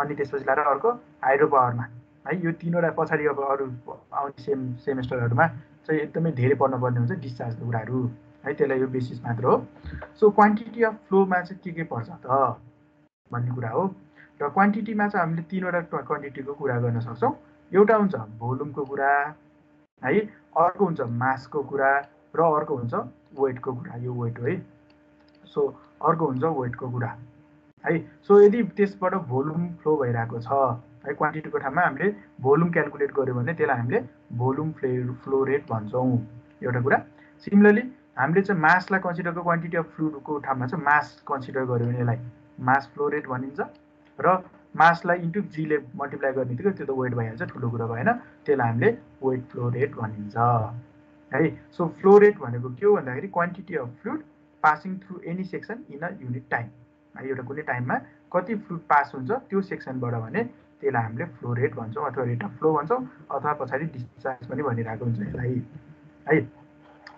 Speaker 1: अनि त्यसपछि लाएर अर्को हाइड्रो पावरमा है यो तिनवटा पछाडि अब अरू आउने सेम सेमेस्टरहरूमा चाहिँ एकदमै धेरै पढ्नुपर्ने हुन्छ डिस्चार्जको कुराहरू। है त्यसलाई यो बेसिस मात्र हो। सो क्वान्टिटी अफ फ्लोमा चाहिँ के के पर्छ त भन्ने कुरा हो। र क्वान्टिटीमा चाहिँ हामीले तिनवटा क्वान्टिटीको कुरा गर्न सक्छौँ। एउटा हुन्छ भोल्युमको कुरा है अर्को हुन्छ मासको कुरा र अर्को हुन्छ वेटको कुरा यो वेट हो सो अर्को हुन्छ वेटको कुरा। है सो यदि त्यसबाट भोल्युम फ्लो भइरहेको छ है क्वान्टिटीको ठाउँमा हामीले भोल्युम क्यालकुलेट गऱ्यो भने त्यसलाई हामीले भोल्युम फ्ले फ्लो रेट भन्छौँ एउटा कुरा। सिमिलरली हामीले चाहिँ मासलाई कन्सिडरको क्वान्टिटी अफ फ्लुडको ठाउँमा चाहिँ मास कन्सिडर गऱ्यो भने यसलाई मास फ्लो रेट भनिन्छ। र मासलाई इन्टु जीले मल्टिप्लाई गर्ने त्यो त वेट भइहाल्छ ठुलो कुरो भएन। त्यसलाई हामीले वेट फ्लो रेट भनिन्छ। है। सो फ्लो रेट भनेको के हो भन्दाखेरि quantity of fluid passing through any section in a unit time है एउटा कुनै टाइममा कति फ्लुड पास हुन्छ त्यो सेक्सनबाट भने त्यसलाई हामीले फ्लो रेट भन्छौँ अथवा रेट अफ फ्लो भन्छौँ अथवा पछाडि डिस्चार्ज पनि भनिरहेको हुन्छ यसलाई। है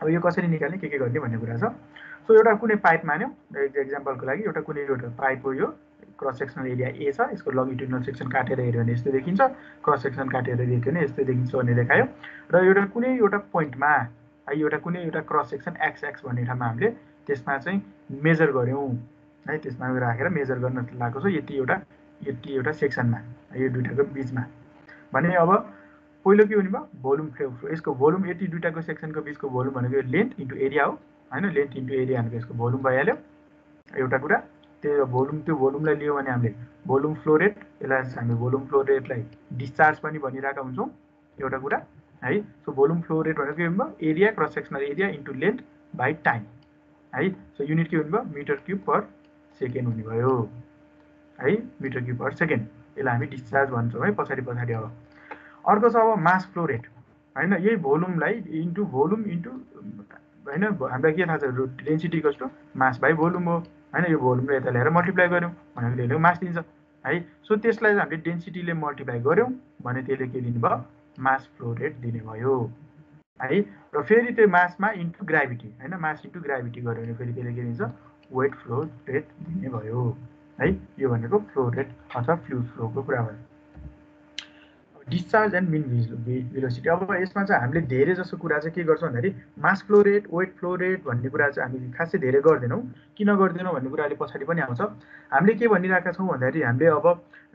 Speaker 1: अब यो कसरी निकाल्ने के के गर्ने भन्ने कुरा छ। सो एउटा कुनै पाइप मान्यौँ एक्जाम्पलको लागि एउटा कुनै एउटा पाइप हो यो। क्रस सेक्सनल एरिया ए छ यसको लङ्गिट्युडनल सेक्सन काटेर हेऱ्यो भने यस्तो देखिन्छ। क्रस सेक्सन काटेर देख्यो भने यस्तो देखिन्छ भन्ने देखायो। र एउटा कुनै एउटा पोइन्टमा है एउटा कुनै एउटा क्रस सेक्सन एक्स एक्स भन्ने ठाउँमा हामीले त्यसमा चाहिँ मेजर गऱ्यौँ। है त्यसमा राखेर मेजर गर्न लागेको छ यति एउटा यति एउटा सेक्सनमा यो दुइटाको बिचमा। भने अब पहिलो के हुने भयो? भोल्युम फ्लो यसको भोल्युम यति दुइटाको सेक्सनको बिचको भोल्युम भनेको लेन्थ इन्टु एरिया हो। होइन लेन्थ इन्टु एरिया भनेको यसको भोल्युम भइहाल्यो। एउटा कुरा। त्यो भोल्युम त्यो भोल्युमलाई लियो भने हामीले भोल्युम फ्लो रेट यसलाई हामी भोल्युम फ्लो रेटलाई डिस्चार्ज पनि भनिरहेका हुन्छौँ एउटा कुरा है? सो भोल्युम फ्लो रेट भनेको के हुनुभयो area cross sectional area into length by time है? सो युनिट के हुनुभयो? मिटर क्युब पर सेकेन्ड हुने भयो है? मिटर क्युब पर सेकेन्ड यसलाई हामी डिस्चार्ज भन्छौँ है? पछाडि पछाडि अब। अर्को छ अब मास फ्लो रेट होइन? यही भोल्युमलाई इन्टु भोल्युम इन्टु होइन? हामीलाई के थाहा छ? डेन्सिटी कस्तो मास बाई भोल्युम हो। होइन यो भोल्युमले यता ल्याएर मल्टिप्लाई गऱ्यौँ भनेको त्यसले मास दिन्छ। है सो त्यसलाई हामीले डेन्सिटीले मल्टिप्लाई गऱ्यौँ भने त्यसले के दिनुभयो? मास फ्लो रेट दिने भयो है र फेरि त्यो मासमा इन्टु ग्राभिटी होइन मास इन्टु ग्राभिटी गऱ्यो भने फेरि त्यसले के दिन्छ? वेट फ्लो रेट दिने भयो है यो भनेको फ्लो रेट अथवा फ्लुड फ्लोको कुरा भयो। डिस्चार्ज एन्ड मिन भेलोसिटी अब यसमा चाहिँ हामीले धेरै जसो कुरा चाहिँ के गर्छौँ भन्दाखेरि mass flow rate weight flow rate भन्ने कुरा चाहिँ हामी खासै धेरै गर्दैनौँ। किन गर्दैनौँ भन्ने कुरा अहिले पछाडि पनि आउँछ। हामीले के भनिरहेका छौँ भन्दाखेरि हामीले अब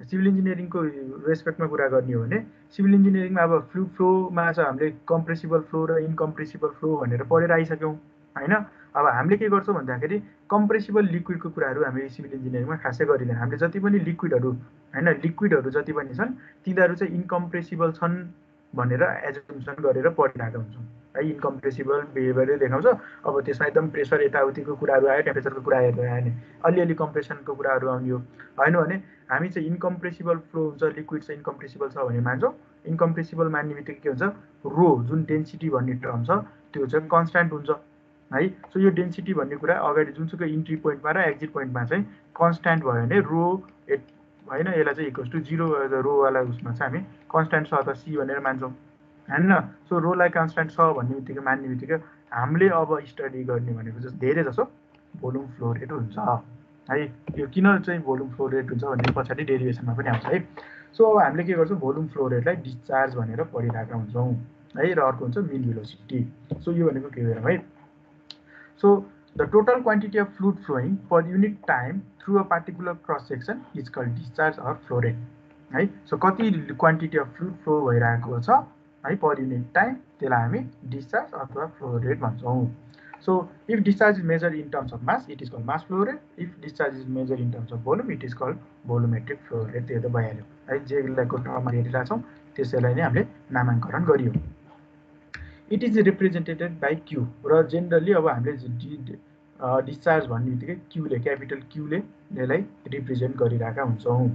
Speaker 1: सिभिल इन्जिनियरिङको रेस्पेक्टमा कुरा गर्ने हो भने सिभिल इन्जिनियरिङमा अब फ्लु फ्लोमा चाहिँ हामीले कम्प्रेसिबल फ्लो र इनकम्प्रेसिबल फ्लो भनेर पढेर आइसक्यौँ होइन? अब हामीले के गर्छौँ भन्दाखेरि कम्प्रेसिबल लिक्विडको कुराहरू हामी सिभिल इन्जिनियरिङमा खासै गरिँदैन। हामीले जति पनि लिक्विडहरू होइन लिक्विडहरू जति पनि छन् तिनीहरू चाहिँ इन्कम्प्रेसिबल छन् भनेर एजुम्सन गरेर पढिरहेका हुन्छौँ। है इन्कम्प्रेसिबल बिहेभियरै देखाउँछ। अब त्यसमा एकदम प्रेसर यताउतिको कुराहरू आयो टेम्परेचरको कुराहरू आयो भने अलिअलि कम्प्रेसनको कुराहरू आउने हो होइन भने हामी चाहिँ इन्कम्प्रेसिबल फ्लो हुन्छ लिक्विड चाहिँ इन्कम्प्रेसिबल छ भने मान्छौँ। इन्कम्प्रेसिबल मान्ने बित्तिकै के हुन्छ? रो जुन डेन्सिटी भन्ने टर्म छ त्यो चाहिँ कन्सट्यान्ट हुन्छ। है? सो यो डेन्सिटी भन्ने कुरा अगाडि जुनसुकै इन्ट्री पोइन्टमा र एक्जिट पोइन्टमा चाहिँ कन्सट्यान्ट भयो भने रो एट होइन यसलाई चाहिँ इक्वल्स टु जिरो रोवाला उसमा चाहिँ हामी कन्सट्यान्ट छ त सी भनेर मान्छौँ। होइन? सो रोलाई कन्सट्यान्ट छ भन्ने बित्तिकै मान्ने बित्तिकै हामीले अब स्टडी गर्ने भनेको चाहिँ धेरै जसो भोल्युम फ्लो रेट हुन्छ। है? यो किन चाहिँ भोल्युम फ्लो रेट हुन्छ भन्ने पछाडि डेरिभेसनमा पनि आउँछ है? सो अब हामीले के गर्छौँ? भोल्युम फ्लो रेटलाई डिस्चार्ज भनेर पढिरहेका हुन्छौँ। है? र अर्को हुन्छ मिन भेलोसिटी सो यो भनेको के हो है? So the total quantity of fluid flowing per unit time through a particular cross section is called discharge or flow rate. है सो कति क्वान्टिटी अफ फ्लुड फ्लो भइरहेको छ है पर युनिट टाइम त्यसलाई हामी डिस्चार्ज अथवा फ्लो रेट भन्छौँ। So if discharge is measure in terms of mass it is call mass flow rate if discharge is measure in terms of volume it is call volumetric flow rate त्यो त भइहाल्यो है? जेको टर्ममा हेरिरहेछौँ त्यसैलाई नै हामीले नामाङ्करण गरियो। It is represented by Q र जेनरली अब हामीले डिस्चार्ज भन्ने बित्तिकै क्युले क्यापिटल क्युले यसलाई रिप्रेजेन्ट गरिरहेका हुन्छौँ।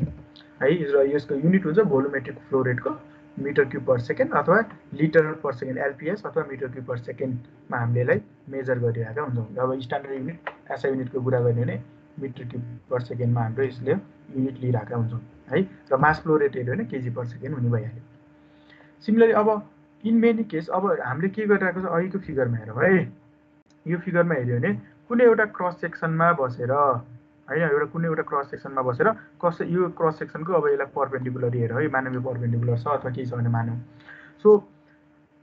Speaker 1: है र यसको युनिट हुन्छ भोलोमेट्रिक फ्लो रेटको मिटर क्युब पर सेकेन्ड अथवा लिटर पर सेकेन्ड एलपिएस अथवा मिटर क्युब पर सेकेन्डमा हामीले यसलाई मेजर गरिरहेका हुन्छौँ। अब स्ट्यान्डर्ड युनिट एसआई युनिटको कुरा गर्ने भने मिटर क्युब पर सेकेन्डमा हाम्रो यसले युनिट लिइरहेका हुन्छौँ। है र मास फ्लो रेट हेऱ्यो भने केजी पर सेकेन्ड हुने भइहाल्यो। सिमिलरली अब इन मेनी केस अब हामीले के गरिरहेको छ अहिलेको फिगरमा हेरौँ है। यो फिगरमा हेऱ्यो भने कुनै एउटा क्रस सेक्सनमा बसेर होइन एउटा कुनै एउटा क्रस सेक्सनमा बसेर कस यो क्रस सेक्सनको अब यसलाई पर्पेन्डिकुलर हेर है मानव यो पर्पेन्डिकुलर छ अथवा केही छ भने मानौँ। सो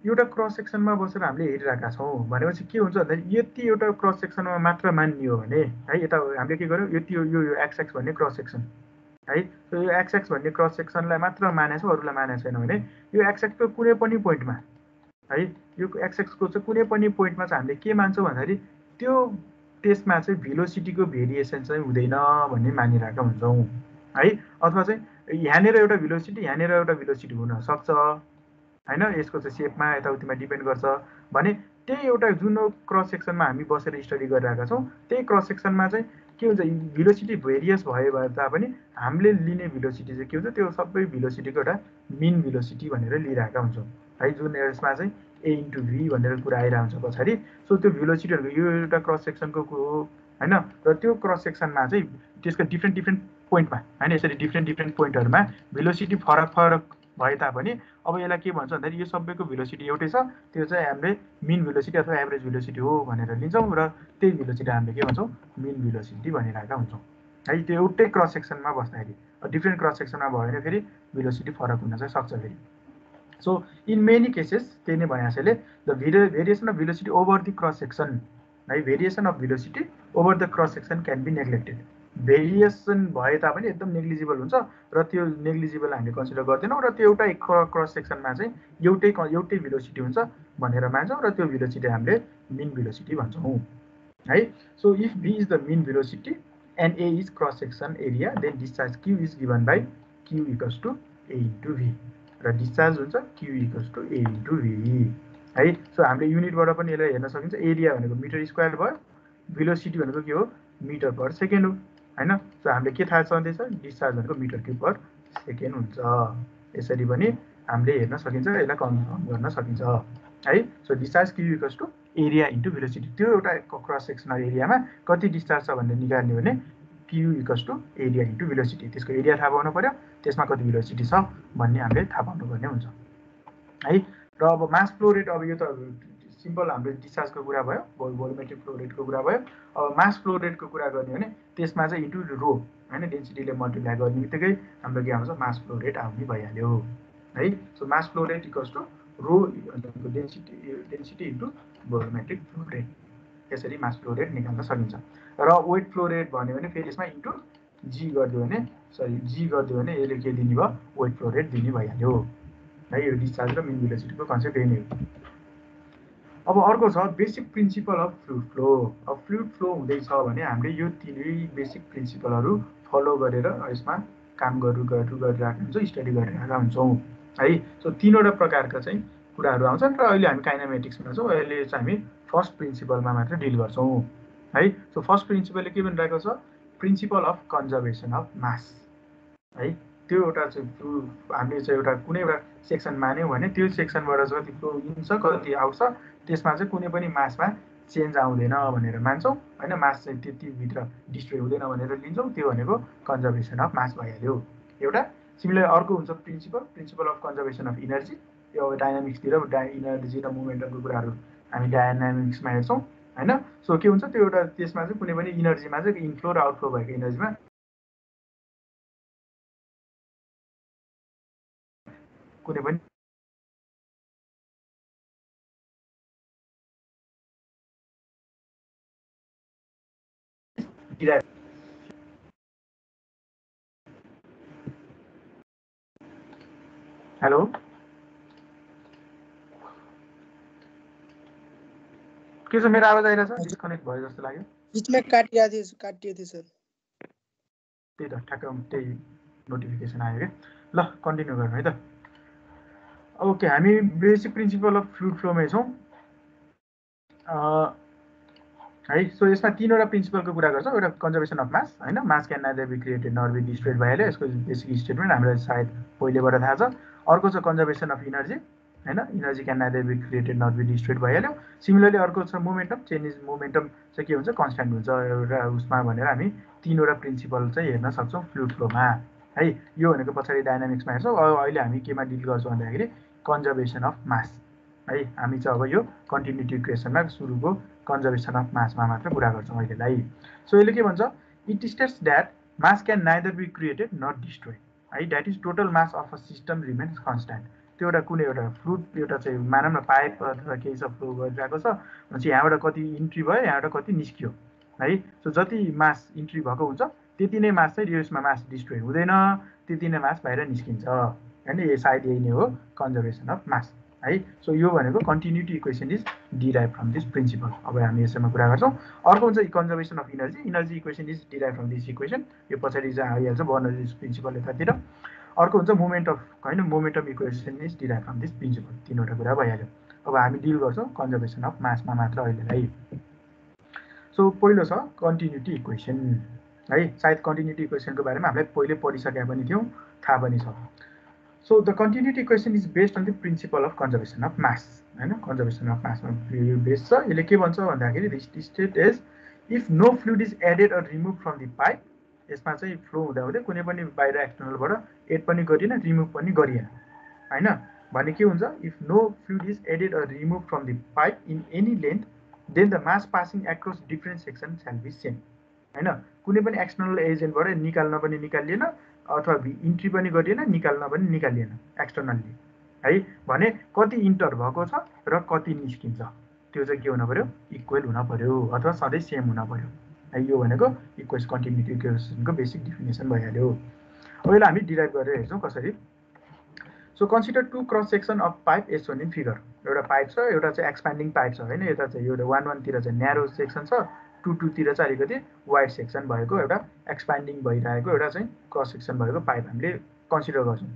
Speaker 1: एउटा क्रस सेक्सनमा बसेर हामीले हेरिरहेका छौँ भनेपछि के हुन्छ भन्दाखेरि यति एउटा क्रस सेक्सनमा मात्र मानियो भने है यता हामीले के गर्यौँ यति यो यो एक्स एक्स भन्ने क्रस सेक्सन। है। सो यो एक्स एक्स भन्ने क्रस सेक्सनलाई मात्र मानेछ अरूलाई मानेको छैन भने। यो एक्स एक्सको कुनै पनि पोइन्टमा है यो एक्स एक्सको चाहिँ कुनै पनि पोइन्टमा चाहिँ हामीले के मान्छौँ भन्दाखेरि त्यो त्यसमा चाहिँ भिलोसिटीको भेरिएसन चाहिँ हुँदैन भन्ने मानिरहेका हुन्छौँ है। अथवा चाहिँ यहाँनिर एउटा भिलोसिटी यहाँनिर एउटा भिलोसिटी हुनसक्छ होइन। यसको चाहिँ सेपमा यताउतिमा डिपेन्ड गर्छ भने त्यही एउटा जुन क्रस सेक्सनमा हामी बसेर स्टडी गरिरहेका छौँ त्यही क्रस सेक्सनमा चाहिँ के हुन्छ भिलोसिटी भेरियस भयो भने तापनि हामीले लिने भिलोसिटी चाहिँ के हुन्छ त्यो सबै भिलोसिटीको एउटा मिन भिलोसिटी भनेर लिइरहेका हुन्छौँ। है जुन यसमा चाहिँ ए इन्टु भी भनेर कुरा आइरहेको हुन्छ पछाडि। सो त्यो भिलोसिटीहरूको यो एउटा क्रस सेक्सनको हो होइन? र त्यो क्रस सेक्सनमा चाहिँ त्यसको डिफ्रेन्ट डिफ्रेन्ट पोइन्टमा होइन? यसरी डिफ्रेन्ट डिफ्रेन्ट पोइन्टहरूमा भिलोसिटी फरक फरक भए तापनि अब यसलाई के भन्छ भन्दाखेरि यो सबैको भिलोसिटी एउटै छ। त्यो चाहिँ हामीले मिन भिलोसिटी अथवा एभरेज भिलोसिटी हो भनेर लिन्छौँ र त्यही भिलोसिटी हामीले के भन्छौँ? मिन भिलोसिटी भनिरहेका हुन्छौँ। है त्यो एउटै क्रस सेक्सनमा बस्दाखेरि डिफ्रेन्ट क्रस सेक्सनमा भयो भने फेरि भिलोसिटी फरक हुन चाहिँ सक्छ फेरि। सो इन मेनी केसेस त्यही नै भइहाल्छ the video variation of velocity over the cross section है variation of velocity over the cross section can be neglected variation भए तापनि एकदम नेग्लिजिबल हुन्छ र त्यो नेग्लिजिबल हामीले कन्सिडर गर्दैनौँ र त्यो एउटै क्रस सेक्सनमा चाहिँ एउटै एउटै भिलोसिटी हुन्छ भनेर मान्छौँ र त्यो भिलोसिटी हामीले मिन भिलोसिटी भन्छौँ। है? So if V is the mean velocity and A is cross section area then discharge Q is given by Q equals to A into V र डिस्चार्ज हुन्छ Q equals to A into V है? सो हामीले युनिटबाट पनि यसलाई हेर्न सकिन्छ। एरिया भनेको मिटर स्क्वायर भयो भिलोसिटी भनेको के हो? मिटर पर सेकेन्ड हो। होइन? सो हामीले के थाहा छँदैछ? डिस्चार्ज भनेको मिटर क्युब पर सेकेन्ड हुन्छ। यसरी पनि हामीले हेर्न सकिन्छ यसलाई कन्फर्म गर्न सकिन्छ। है? So discharge Q equals to area into velocity त्यो एउटा क्रस सेक्सनल एरियामा कति डिस्चार्ज छ भनेर निकाल्ने भने Q equals to area into velocity त्यसको एरिया थाहा पाउनु पऱ्यो त्यसमा कति भेलोसिटी छ भन्ने हामीले थाहा पाउनुपर्ने हुन्छ। है? र अब मास फ्लो रेट अब यो त सिम्पल हाम्रो डिस्चार्जको कुरा भयो भोलोमेट्रिक फ्लो रेटको कुरा भयो अब मास फ्लो रेटको कुरा गर्ने भने त्यसमा चाहिँ इन्टु रो होइन डेन्सिटीले मल्टिप्लाई गर्ने बित्तिकै हाम्रो के आउँछ मास फ्लो रेट आउने भइहाल्यो है। So mass flow rate equals to rho density density into volumetric flow rate यसरी मास फ्लो रेट निकाल्न सकिन्छ। र वेट फ्लो रेट भन्यो भने फेरि यसमा इन्टु जी गरिदियो भने सरी जी गरिदियो भने यसले के दिने भयो? वेट फ्लो रेट दिने भइहाल्यो। है यो डिस्चार्ज र मिन भेलोसिटीको कन्सेप्ट यही नै हो। अब अर्को छ basic principle of fluid flow अब फ्लुड फ्लो हुँदैछ भने हामीले यो तिनै बेसिक प्रिन्सिपलहरू फलो गरेर यसमा काम गरौँ गरौँ गरिरहेको हुन्छ स्टडी गरिरहेका हुन्छौँ। है सो तिनवटा प्रकारका चाहिँ कुराहरू आउँछन् र अहिले हामी काइनामेटिक्समा छौँ अहिले चाहिँ हामी फर्स्ट प्रिन्सिपलमा मात्र डिल गर्छौँ। है सो फर्स्ट प्रिन्सिपलले के भनिरहेको छ? Principle of conservation of mass है। त्यो एउटा हामीले चाहिँ एउटा कुनै एउटा सेक्सन मान्यौँ भने त्यो सेक्सनबाट जति फ्लो इन्छ कति आउँछ त्यसमा चाहिँ कुनै पनि मासमा चेन्ज आउँदैन भनेर मान्छौँ। होइन मास चाहिँ त्यतिभित्र डिस्ट्रोय हुँदैन भनेर लिन्छौँ। त्यो भनेको कन्जर्भेसन अफ मास भइहाल्यो। एउटा सिमिलर अर्को हुन्छ principle. Principle of conservation of energy. यो डाइनामिक्सतिर डा इनर्जी र मुभमेन्टको कुराहरू हामी डाइनामिक्समा हेर्छौँ। होइन सो के हुन्छ त्यो एउटा त्यसमा चाहिँ कुनै पनि इनर्जीमा चाहिँ इन्फ्लो र आउटफ्लो भएको इनर्जीमा कुनै पनि हेलो के छ मेरो आवाज़ आइरहेछ डिस्कनेक्ट भयो जस्तो लाग्यो
Speaker 3: बिचमा काटिरहेको थियो काटिएको थियो सर
Speaker 1: त्यही त ठ्याक्क त्यही नोटिफिकेसन आयो क्या ल कन्टिन्यू गरौँ है त ओके हामी बेसिक प्रिन्सिपल अफ फ्लुड फ्लोमै छौँ है सो यसमा तिनवटा प्रिन्सिपलको कुरा गर्छौँ। एउटा कन्जर्भेसन अफ मास होइन? Mass can neither be created nor be destroyed भइहाल्यो यसको बेसिक स्टेटमेन्ट हामीलाई सायद पहिलेबाट थाहा छ। अर्को छ कन्जर्भेसन अफ इनर्जी होइन? Energy can neither be created not be destroyed भइहाल्यो सिमिलरली अर्को छ मोमेन्टम चेन्ज इज मोमेन्टम चाहिँ के हुन्छ? कन्सट्यान्ट हुन्छ। एउटा उसमा भनेर हामी तिनवटा प्रिन्सिपल चाहिँ हेर्न सक्छौँ फ्लुड फ्लोमा है यो भनेको पछाडि डाइनामिक्समा हेर्छौँ। अहिले हामी केमा डिल गर्छौँ भन्दाखेरि कन्जर्भेसन अफ मास है हामी चाहिँ अब यो कन्टिन्युटी इक्वेसनमा सुरुको कन्जर्भेसन अफ मासमा मात्र कुरा गर्छौँ अहिलेलाई। सो यसले के भन्छ? It states that mass can neither be created not destroy है that is total mass of a system remains constant त्यो एउटा कुनै एउटा फ्लुट एउटा चाहिँ मानौँ न पाइप अथवा केही सब फ्लो गरिरहेको छ भनेपछि यहाँबाट कति इन्ट्री भयो यहाँबाट कति निस्कियो। है सो जति मास इन्ट्री भएको हुन्छ त्यति नै मास चाहिँ यसमा मास डिस्ट्रोय हुँदैन त्यति नै मास बाहिर निस्किन्छ। होइन यही नै हो कन्जर्भेसन अफ मास है सो यो भनेको continuity equation is derive from this principle अब हामी यसैमा कुरा गर्छौँ। अर्को हुन्छ conservation of energy energy equation is derive from this equation यो पछाडि चाहिँ आइहाल्छ बर्नर्जिस प्रिन्सिपल यतातिर। अर्को हुन्छ मोमेन्ट अफ होइन moment of equation is derive from this principle तिनवटा कुरा भइहाल्यो। अब हामी डिल गर्छौँ कन्जर्भेसन अफ मासमा मात्र अहिलेलाई। सो पहिलो छ कन्टिन्युटी इक्वेसन है सायद कन्टिन्युटी इक्वेसनको बारेमा हामीलाई पहिले पढिसकेका पनि थियौँ। थाहा पनि छ। So the continuity equation is based on the principle of conservation of mass होइन? कन्जर्भेसन अफ मासमा बेस्ड छ यसले के भन्छ भन्दाखेरि state is if no fluid is added or remove from the pipe यसमा चाहिँ फ्लो हुँदा हुँदै कुनै पनि बाहिर एक्सटर्नलबाट एड पनि गरिएन रिमुभ पनि गरिएन होइन? भने के हुन्छ? If no fluid is added or remove from the pipe in any length then the mass passing across different section shall be same होइन? कुनै पनि एक्सटर्नल एजेन्टबाट निकाल्न पनि निकालिएन अथवा इन्ट्री पनि गरिएन निकाल्न पनि निकालिएन एक्सटर्नल्ली है भने कति इन्टर भएको छ र कति निस्किन्छ? त्यो चाहिँ के हुनु पऱ्यो इक्वेल हुन पऱ्यो अथवा सधैँ सेम हुन पऱ्यो है यो भनेको इक्वेस कन्टिन्युटी इक्वेसनको बेसिक डिफिनेसन भइहाल्यो। अब यसलाई हामी डिराइभ गरेर हेर्छौँ कसरी। So consider two cross section of pipe as one in figure एउटा पाइप छ एउटा चाहिँ एक्सपान्डिङ पाइप छ होइन? यता चाहिँ एउटा वान वानतिर चाहिँ न्यारो सेक्सन छ टु टूतिर चाहिँ अलिकति वाइड सेक्सन भएको एउटा एक्सपान्डिङ भइरहेको एउटा चाहिँ क्रस सेक्सन भएको पाइप हामीले कन्सिडर गर्छौँ।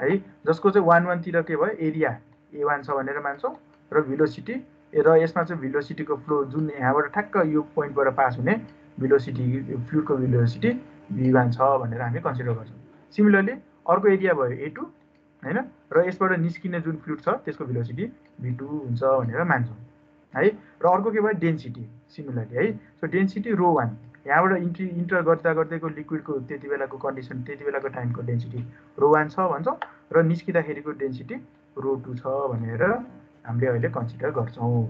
Speaker 1: है जसको चाहिँ वान वानतिर के भयो? एरिया ए वान छ भनेर मान्छौँ र भिलोसिटी र यसमा चाहिँ भिलोसिटीको फ्लो जुन यहाँबाट ठ्याक्क यो पोइन्टबाट पास हुने भिलोसिटी फ्लुडको भिलोसिटी भी वान छ भनेर हामी कन्सिडर गर्छौँ। सिमिलरली अर्को एरिया भयो ए टू होइन? र यसबाट निस्किने जुन फ्लुड छ त्यसको भिलोसिटी भी टू हुन्छ भनेर मान्छौँ। है र अर्को के भयो? डेन्सिटी सिमिलरली है सो डेन्सिटी रो वान यहाँबाट इन्ट्री इन्टर गर्दा गर्दैको लिक्विडको त्यति बेलाको कन्डिसन त्यति बेलाको टाइमको डेन्सिटी रो वान छ भन्छौँ र निस्किँदाखेरिको डेन्सिटी रो टू छ भनेर हामीले अहिले कन्सिडर गर्छौँ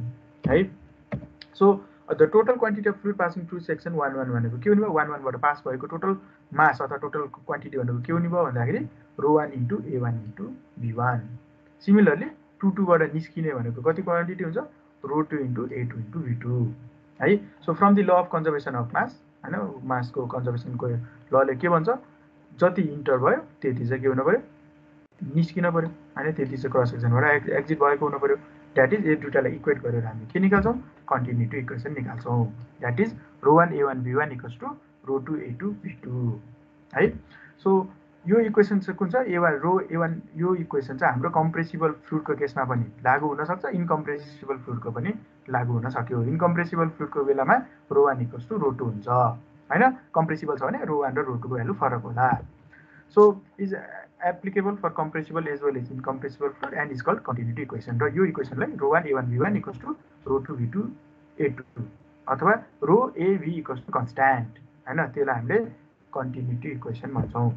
Speaker 1: है so the total quantity of fluid passing through section one one भनेको के हुने भयो? वान वानबाट पास भएको टोटल मास अथवा टोटल क्वान्टिटी भनेको के हुने भयो भन्दाखेरि rho one into A one into V one similarly two टूबाट निस्किने भनेको कति क्वान्टिटी हुन्छ? Rho two into A two into V two है? So from the law of conservation of mass होइन मासको कन्जर्भेसनको लले के भन्छ? जति इन्टर भयो त्यति चाहिँ के हुनु पऱ्यो निस्किन पऱ्यो होइन त्यति चाहिँ क्रस सेक्सनबाट एक् एक्जिट भएको हुनु पऱ्यो द्याट इज यो दुइटालाई इक्वेट गरेर हामी के निकाल्छौँ? कन्टिन्युटी इक्वेसन निकाल्छौँ। That is rho one A one V one equals to rho two A two V two है? सो यो इक्वेसन चाहिँ कुन छ? A one rho A one यो इक्वेसन चाहिँ हाम्रो कम्प्रेसिबल फ्लुडको केसमा पनि लागु हुनसक्छ। इनकम्प्रेसिबल फ्लुडको पनि लागु हुन सक्यो। इनकम्प्रेसिबल फ्लुडको बेलामा rho one equals to rho two हुन्छ? होइन? कम्प्रेसिबल छ भने रो वान र रो टूको भ्यालु फरक होला। So is applicable for compressible as well as incompressible fluid and is called continuity equation र यो इक्वेसनलाई rho one a one v one equals to rho two v two a two अथवा rho a v equals to constant होइन? त्यसलाई हामीले कन्टिन्युटी इक्वेसन भन्छौँ।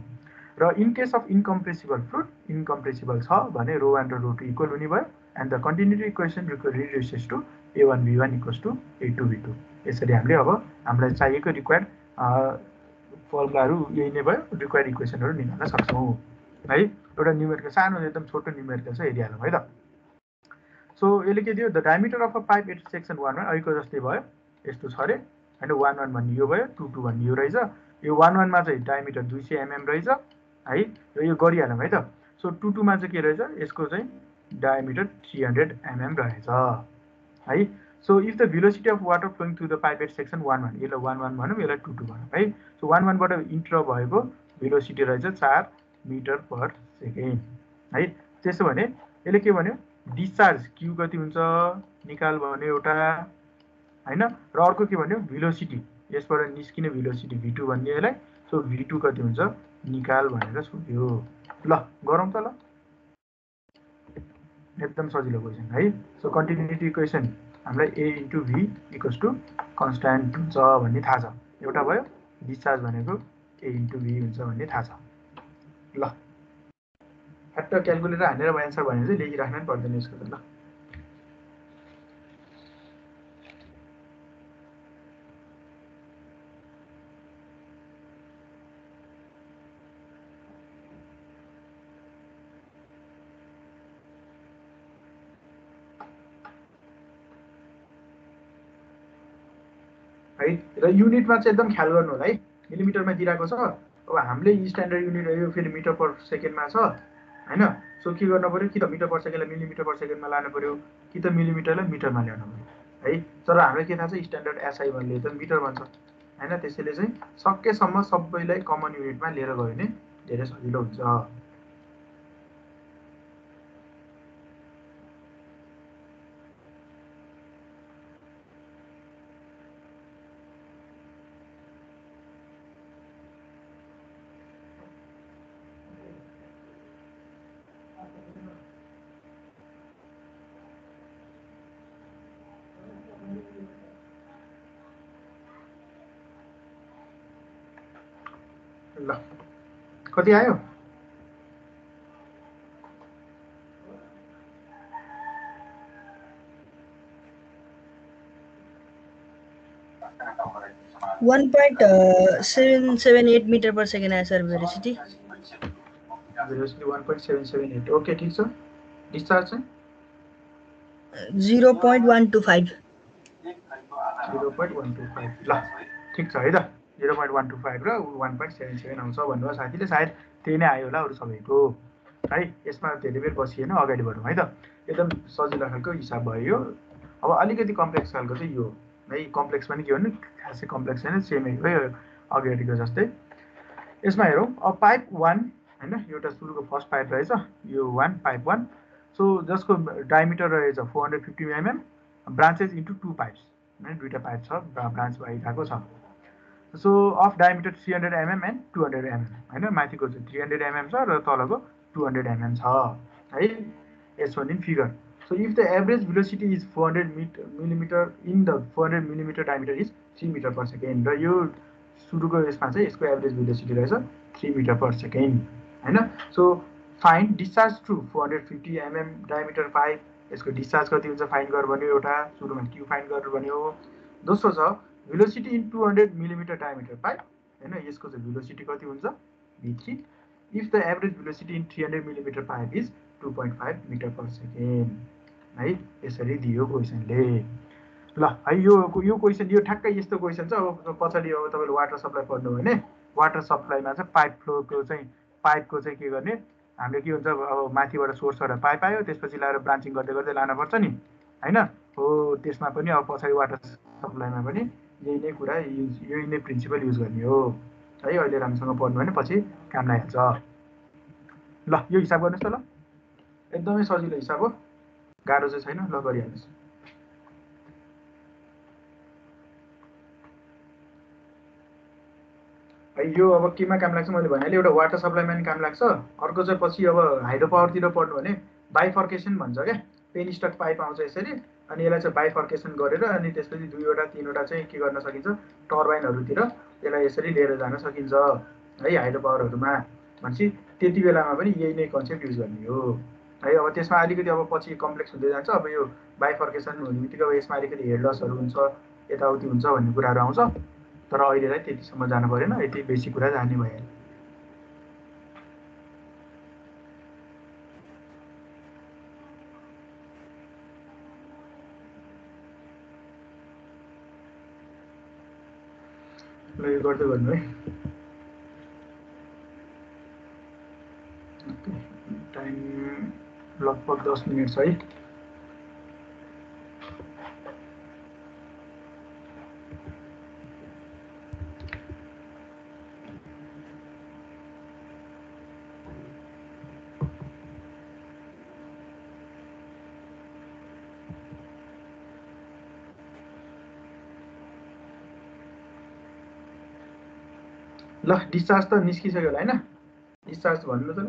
Speaker 1: र in case of incompressible fluid incompressible छ भने रो वान र रो टू इक्वल हुने भयो। And the continuity equation reduces to A one V one equals to A two V two यसरी हामीले अब हामीलाई चाहिएको रिक्वायर्ड फर्मुलाहरू यही नै भयो रिक्वायर्ड इक्वेसनहरू निकाल्न सक्छौँ। है एउटा न्युमेरिकल सानो एकदम छोटो न्युमेरिकल छ एरियाहरू है त। सो यसले के दियो? The diameter of a pipe at section वानमा अहिलेको जस्तै भयो। यस्तो छ अरे। होइन वान वान भन्ने यो भयो टू टू भन्ने यो रहेछ। यो वान वानमा चाहिँ डायमिटर दुई सय एमएम रहेछ। है र यो गरिहालौँ है त। सो टू टूमा चाहिँ के रहेछ? यसको चाहिँ डायमिटर थ्री हन्ड्रेड एमएम रहेछ। है। So if the velocity of water flowing through the pipe at section one one यसलाई वान वान भनौँ यसलाई टू टू भनौँ है सो वान वानबाट इन्टर भएको भिलोसिटी रहेछ चार मिटर पर सेकेन्ड है त्यसो भने यसले के भन्यो? डिस्चार्ज क्यु कति हुन्छ निकाल भन्यो एउटा होइन? र अर्को के भन्यो? भिलोसिटी यसबाट निस्किने भिलोसिटी भी टू भन्ने यसलाई। सो भी टू कति हुन्छ निकाल भनेर सोध्यो। ल गरौँ त ल। एकदम सजिलो क्वेसन है। सो कन्टिन्युटी इक्वेसन हामीलाई A into V equals to constant हुन्छ भन्ने थाहा छ। एउटा भयो डिस्चार्ज भनेको ए इन्टु भी हुन्छ भन्ने थाहा छ। ल। फ्याट्ट क्यालकुलेटर हानेर एन्सर भने चाहिँ लेखिराख्नै पर्दैन यसको त ल। है? र युनिटमा चाहिँ एकदम ख्याल गर्नु होला है। मिलिमिटरमा दिइरहेको छ। अब हामीले स्ट्यान्डर्ड युनिट यो फेरि मिटर पर सेकेन्डमा छ। होइन? सो के गर्नु पऱ्यो कि त मिटर पर सेकेन्डलाई मिलिमिटर पर सेकेन्डमा लानु पऱ्यो कि त मिलिमिटरलाई मिटरमा ल्याउनु पऱ्यो है? तर हामीलाई के थाहा छ? स्ट्यान्डर्ड एसआई भन्ने त मिटर भन्छ। होइन? त्यसैले चाहिँ सकेसम्म सबैलाई कमन युनिटमा लिएर गयो भने धेरै सजिलो हुन्छ ल कति आयो
Speaker 3: one point seven seven eight metre per second आयो sir velocity
Speaker 1: velocity one point seven seven eight okay ठिक छ डिस्चार्ज चाहिँ
Speaker 3: zero point one two five
Speaker 1: zero point one two five ल ठिक छ है त zero point one two five र वान पोइन्ट सेभेन सेभेन आउँछ भन्नुभयो साथीले। सायद त्यही नै आयो होला अरू सबैको है यसमा धेरै बेर बसिएन अगाडि बढौँ है त। एकदम सजिलो खालको हिसाब भयो। यो अब अलिकति कम्प्लेक्स खालको चाहिँ यो है कम्प्लेक्स पनि के भन्नु खासै कम्प्लेक्स छैन सेमै हो अगाडिको जस्तै। यसमा हेरौँ अब पाइप वान होइन एउटा सुरुको फर्स्ट पाइप रहेछ यो वान पाइप वान सो जसको डायमिटर रहेछ four hundred fifty MM branches into two pipes होइन दुइटा पाइप छ ब्रान्च भइरहेको छ। So of diameter three hundred MM and two hundred MM होइन? माथिको चाहिँ थ्री हन्ड्रेड एमएम छ र तलको टू हन्ड्रेड एमएम छ है? As one in figure so if the average velocity is four hundred meet millimetre in the four hundred millimetre diameter is three metre per second र यो सुरुको यसमा चाहिँ यसको एभरेज भेलोसिटी रहेछ थ्री मिटर पर सेकेन्ड होइन? So fine discharge to four hundred fifty MM diameter pipe यसको डिस्चार्ज कति हुन्छ? फाइन गर भन्यो एउटा सुरुमा क्यु फाइन गर भन्यो दोस्रो छ velocity in two hundred millimetre diameter pipe होइन यसको चाहिँ भेलोसिटी कति हुन्छ? V if the average velocity in three hundred millimetre pipe is two point five metre per second है? यसरी दियो क्वेसनले। ल है यो यो क्वेसन यो ठ्याक्कै यस्तो क्वेसन छ। अब पछाडि अब तपाईँले वाटर सप्लाई पढ्नु भने वाटर सप्लाईमा चाहिँ पाइप फ्लोको चाहिँ पाइपको चाहिँ के गर्ने? हामीले के हुन्छ अब माथिबाट सोर्सबाट पाइप आयो त्यसपछि ल्याएर ब्रान्चिङ गर्दै गर्दै लानुपर्छ नि होइन? हो त्यसमा पनि अब पछाडि वाटर सप्लाईमा पनि यही नै कुरा युज यही नै प्रिन्सिपल युज गर्ने हो है अहिले राम्रोसँग पढ्नु भने पछि काम लागिहाल्छ ल यो हिसाब गर्नुहोस् त ल। एकदमै सजिलो हिसाब हो। गाह्रो चाहिँ छैन ल गरिहाल्नुहोस् है यो अब केमा काम लाग्छ मैले भनिहालेँ एउटा वाटर सप्लाईमा पनि काम लाग्छ। अर्को चाहिँ पछि अब हाइड्रो पावरतिर पढ्नु भने बाइफर्केसन भन्छ क्या। पेन स्टक पाइप आउँछ यसरी। अनि यसलाई चाहिँ बाइफर्केसन गरेर अनि त्यसपछि दुईवटा तिनवटा चाहिँ के गर्न सकिन्छ? टर्बाइनहरूतिर यसलाई यसरी लिएर जान सकिन्छ है हाइड्रो पावरहरूमा भनेपछि त्यति बेलामा पनि यही नै कन्सेप्ट युज गर्ने हो। है अब त्यसमा अलिकति अब पछि कम्प्लेक्स हुँदै जान्छ। अब यो बाइफर्केसन हुने बित्तिकै अब यसमा अलिकति हेडलसहरू हुन्छ यताउति हुन्छ भन्ने कुराहरू आउँछ। तर अहिलेलाई त्यतिसम्म जानु परेन यति बेसी कुरा जाने भइहाल्यो ल यो गर्दै गर्नु है टाइम लगभग दस मिनट छ है ल डिस्चार्ज त निस्किसक्यो है होइन? डिस्चार्ज भन्नु त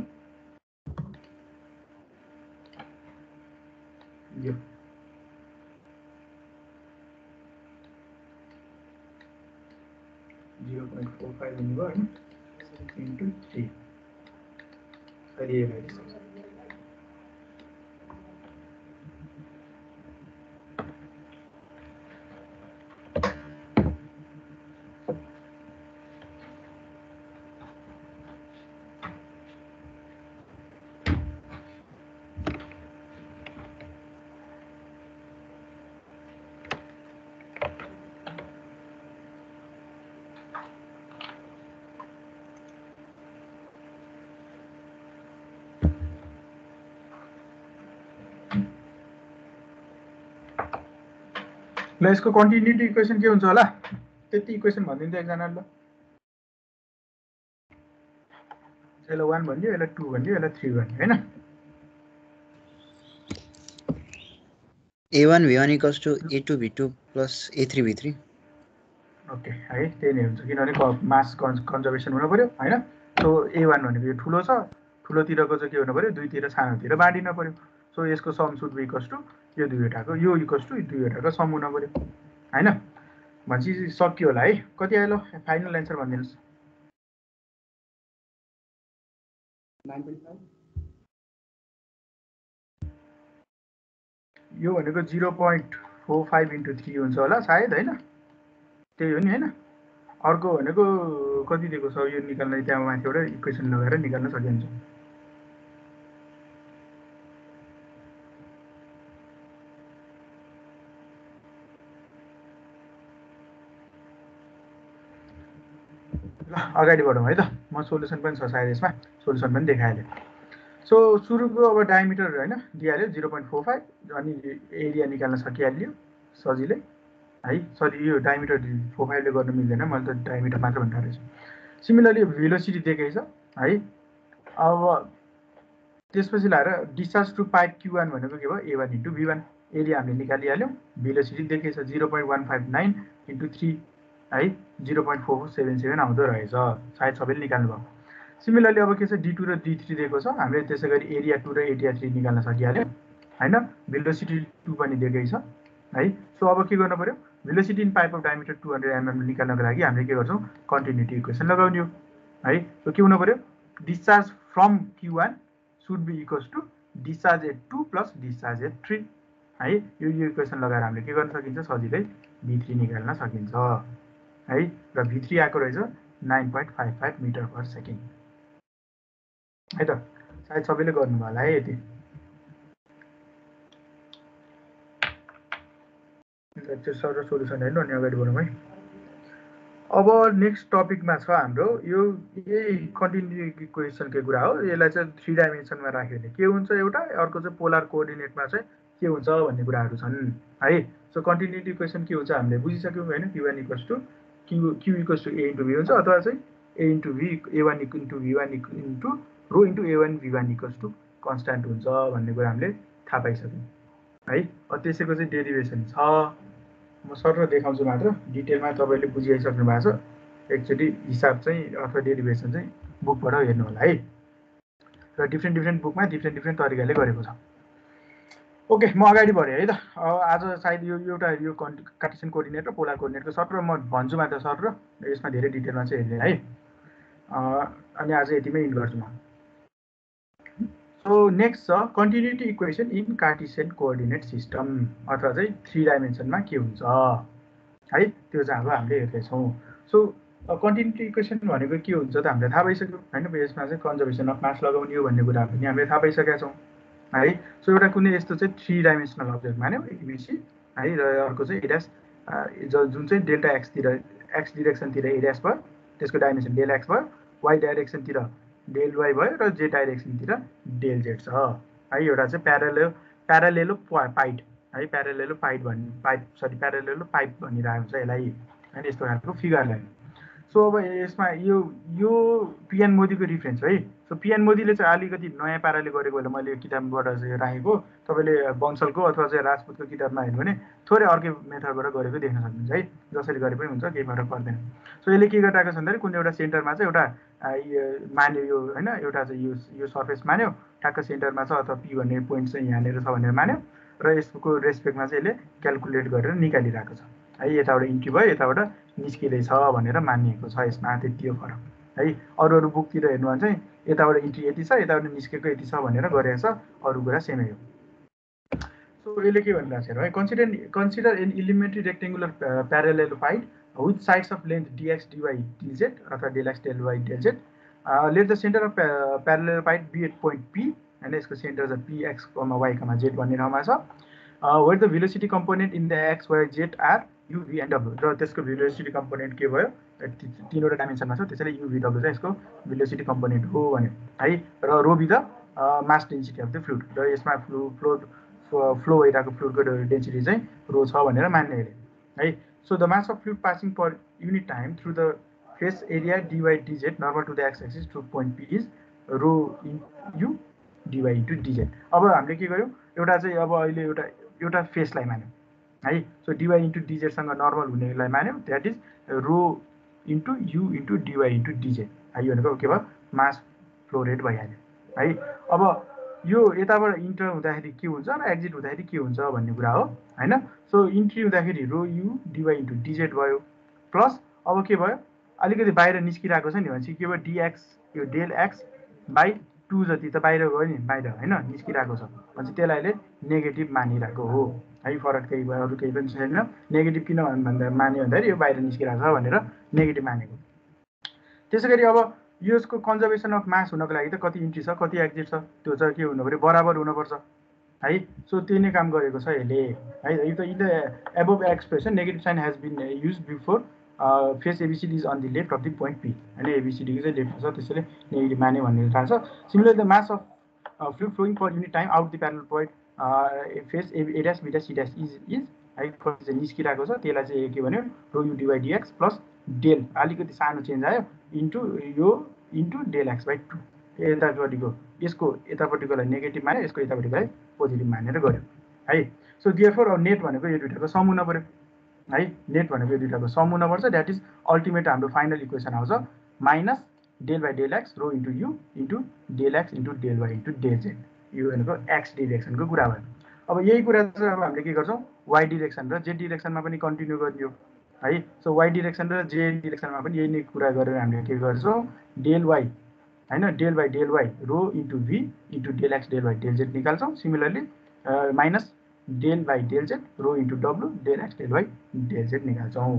Speaker 1: यो। जिरो फोर फाइव इंटू होइन? इन्टु थ्री ल यसको कन्टिन्युटी इक्वेसन के हुन्छ होला? त्यति इक्वेसन भनिदिन्छ एकजनाले ल। यसलाई वान भनिदियो यसलाई टू भनिदियो यसलाई थ्री भनिदियो होइन?
Speaker 4: A1 V1 equals to A2 V2 plus A3 V3.
Speaker 1: Okay है त्यही नै हुन्छ किनभने मास कन् कन्जर्भेसन हुनु पऱ्यो होइन? सो ए वान भनेको यो ठुलो छ ठुलोतिरको चाहिँ के हुनु पऱ्यो दुईतिर सानोतिर बाँडिन पऱ्यो सो यसको sum should be equals to यो दुईवटाको यो इक्वस टु दुईवटाको सम हुन पऱ्यो। होइन? भनेपछि सकियो होला है। कति आयो ल? फाइनल एन्सर भनिदिनुहोस्। यो भनेको zero point four five into three हुन्छ होला सायद होइन? त्यही हो नि होइन? अर्को भनेको कति दिएको छ? यो निकाल्न त्यहाँ माथिबाट इक्वेसन लगाएर निकाल्न सकिन्छ ल अगाडि बढौँ है त। म सोल्युसन पनि छ सायद यसमा। सोल्युसन पनि देखाइहालेँ। सो सुरुको अब डायमिटर होइन दिइहाल्यो जिरो पोइन्ट फोर फाइभ अनि एरिया निकाल्न सकिहाल्यो सजिलै। है सरी यो डायमिटर फोर फाइभले गर्नु मिल्दैन मैले त डायमिटर मात्र भन्नु रहेछु सिमिलरली भेलोसिटी दिएकै छ है। अब त्यसपछि लाएर discharge to pipe Q one भनेको के भयो? A one into V one area हामीले निकालिहाल्यौँ। भेलोसिटी दिएकै छ zero point one five nine into three है zero point four four seven seven आउँदो रहेछ। सायद सबैले निकाल्नु भयो सिमिलरली अब के छ डी टू र डी थ्री दिएको छ हामीले त्यसै गरी एरिया टू र एरिया थ्री निकाल्न सकिहाल्यौँ। होइन? भेलोसिटी टू पनि दिएकै छ है? सो अब के गर्नु पऱ्यो velocity in pipe of diameter two hundred MM निकाल्नको लागि हामीले के गर्छौँ? कन्टिन्युटी इक्वेसन लगाउने हो है? सो के हुनु पऱ्यो discharge from Q one should be equals to discharge at two plus discharge at three है? यो इक्वेसन लगाएर हामीले के गर्न सकिन्छ? सजिलै भी थ्री निकाल्न सकिन्छ। है र भी थ्री आएको रहेछ nine point five five metre per second. है त? सायद सबैले गर्नुभयो होला है यति। त्यो सर सोल्युसन हेर्नु अनि अगाडि बढौँ है। अब नेक्स्ट टपिकमा छ हाम्रो यो यही कन्टिन्यू इक्वेसनकै कुरा हो। यसलाई चाहिँ थ्री डाइमेन्सनमा राख्यो भने के हुन्छ एउटा? अर्को चाहिँ पोलर कोअर्डिनेटमा चाहिँ के हुन्छ भन्ने कुराहरू छन्। है? सो कन्टिन्युटी इक्वेसन के हुन्छ हामीले बुझिसक्यौँ होइन? Q one equals to Q Q equals to A into V हुन्छ अथवा चाहिँ A into V A one into V one into rho into A one V one equals to constant हुन्छ भन्ने कुरा हामीले थाहा पाइसक्यौँ है त्यसैको चाहिँ डेरिभेसन छ म सर देखाउँछु मात्र। डिटेलमा तपाईँले बुझिआइसक्नु भएको छ। एकचोटि हिसाब चाहिँ अथवा डेरिभेसन चाहिँ बुकबाट हेर्नु होला है। र डिफ्रेन्ट डिफ्रेन्ट बुकमा डिफ्रेन्ट डिफ्रेन्ट तरिकाले गरेको छ। ओके म अगाडि बढेँ है त? आज सायद यो एउटा यो कन् कार्टेसियन कोअर्डिनेट र पोलर कोअर्डिनेटको सर र म भन्छु मात्र सर र यसमा धेरै डिटेलमा चाहिँ हेर्ने है? अनि आज यतिमै इन गर्छु म। सो नेक्स्ट छ continuity equation in Cartesian coordinate system अथवा चाहिँ थ्री डाइमेन्सनमा के हुन्छ? है त्यो चाहिँ अब हामीले हेर्दैछौँ। सो कन्टिन्युटी इक्वेसन भनेको के हुन्छ त हामीलाई थाहा भइसक्यो होइन? यसमा चाहिँ कन्जर्भेसन अफ मास लगाउने हो भन्ने कुरा पनि हामीले थाहा पाइसकेका छौँ। है। सो एउटा कुनै यस्तो चाहिँ थ्री डाइमेन्सनल अब्जेक्ट मान्यो एबिसी है र अर्को चाहिँ एड्यास जुन चाहिँ डेल्टा एक्सतिर एक्स डिरेक्सनतिर एड्यास भयो त्यसको डाइमेन्सन डेल एक्स भयो वाइ डाइरेक्सनतिर डेल वाइ भयो र जे डाइरेक्सनतिर डेल जेड छ। है एउटा चाहिँ प्याराले प्यारालेलो पाइट है प्यारालेलो पाइट भन्ने पाइप सरी प्यारालेलो पाइप भनिरहेको हुन्छ यसलाई। होइन यस्तो खालको फिगरलाई सो अब यसमा यो यो पिएन मोदीको रिफरेन्स है सो पिएन मोदीले चाहिँ अलिकति नयाँ पाराले गरेको बेला मैले किताबबाट चाहिँ राखेको। तपाईँले बङ्सलको अथवा चाहिँ राजपुतको किताबमा हेर्नु भने थोरै अर्कै मेथडबाट गरेको देख्न सक्नुहुन्छ है। जसरी गरे पनि हुन्छ केही फरक पर्दैन। सो यसले के गरिरहेको छ भन्दाखेरि कुनै एउटा सेन्टरमा चाहिँ एउटा मान्यो यो होइन एउटा चाहिँ यो यो सर्फेस मान्यो ठ्याक्क सेन्टरमा छ अथवा पी भन्ने पोइन्ट चाहिँ यहाँनिर छ भनेर मान्यो। र यसको रेस्पेक्टमा चाहिँ यसले क्यालकुलेट गरेर निकालिरहेको छ। है यताबाट इन्ट्री भयो यताबाट निस्किँदैछ भनेर मानिएको छ यसमा त्यति हो फरक। है अरू अरू बुकतिर हेर्नु भने चाहिँ यताबाट इन्ट्री यति छ यताबाट निस्केको यति छ भनेर गरेको छ अरू कुरा सेमै हो। सो यसले के भनिरहेको छ है consider consider an elementary rectangular parallelepiped with sides of length dx dy dz अथवा del x del y del z let the centre of parallelepiped be at point p होइन यसको सेन्टर छ p x comma y comma Z भन्ने ठाउँमा छ। Where the velocity component in the X Y Z are UV and W र त्यसको भिलोसिटी कम्पोनेन्ट के भयो? तिनवटा डाइमेन्सनमा छ। त्यसैले युभी डब्लु चाहिँ यसको भिलोसिटी कम्पोनेन्ट हो भन्यो। है? र rho be the mass density of the fluid र यसमा फ्लु फ्लो फ्लो भइरहेको फ्लुडको डेन्सिटी चाहिँ रो छ भनेर मान्ने अरे। है? So the mass of fluid passing per unit time through the face area DY DZ normal to the X axis to point P is rho in U DY into DZ अब हामीले के गर्यौँ? एउटा चाहिँ अब अहिले एउटा एउटा फेसलाई मान्यौँ। है? सो डिवाई इन्टु डिजेडसँग नर्मल हुनेलाई मान्यौँ। That is rho into U into DY into DZ है भनेको के भयो? मास फ्लो रेट भइहाल्यो। है? अब यो यताबाट इन्टर हुँदाखेरि के हुन्छ र एक्जिट हुँदाखेरि के हुन्छ भन्ने कुरा हो होइन? सो इन्ट्री हुँदाखेरि rho U DY into DZ भयो। प्लस अब के भयो? अलिकति बाहिर निस्किरहेको छ नि भनेपछि के भयो? डिएक्स यो डेल एक्स बाई टू जति त बाहिर गयो नि बाहिर होइन? निस्किरहेको छ। भनेपछि त्यसलाई अहिले नेगेटिभ मानिरहेको हो। है फरक केही भयो अरू केही पनि छैन। नेगेटिभ किन भन्दा मान्यो भन्दाखेरि यो बाहिर निस्किरहेको छ भनेर नेगेटिभ मानेको। त्यसै गरी अब यसको कन्जर्भेसन अफ मास हुनको लागि त कति इन्ट्री छ कति एक्जिट छ त्यो चाहिँ के हुनु पऱ्यो? बराबर हुनुपर्छ है? सो त्यही नै काम गरेको छ यसले है? यो त in the above expression negative sign has been use before face ABCD is on the left of the point P होइन? एबिसिडीको चाहिँ लेफ्ट छ त्यसैले नेगेटिभ माने भन्ने थाहा छ। Similar the mass of fluid flowing for unit time out the parallel point face A dash B dash C dash is is है कति चाहिँ निस्किरहेको छ त्यसलाई चाहिँ के भन्यो rho U DY DX plus del अलिकति सानो चेन्ज आयो इन्टु यो into del X by two यतापट्टिको यसको यतापट्टिकोलाई नेगेटिभ मान्यो यसको यतापट्टिकोलाई पोजिटिभ मानेर गऱ्यो है सो दियरफोर अब नेट भनेको यो दुइटाको सम हुन पऱ्यो है नेट भनेको यो दुइटाको सम हुनुपर्छ द्याट इज अल्टिमेट हाम्रो फाइनल इक्वेसन आउँछ minus del by del X rho into U into del X into del Y into del Z यो भनेको एक्स डिरेक्सनको कुरा भयो। अब यही कुरा चाहिँ अब हामीले के गर्छौँ? वाइ डिरेक्सन र जेड डिरेक्सनमा पनि कन्टिन्यू गरियो है? सो वाइ डिरेक्सन र जेड डिरेक्सनमा पनि यही नै कुरा गरेर हामीले के गर्छौँ? डेल वाइ होइन? Del by del Y rho into V into del X del Y del Z निकाल्छौँ। Similarly minus del by del Z rho into W del X del Y del Z निकाल्छौँ।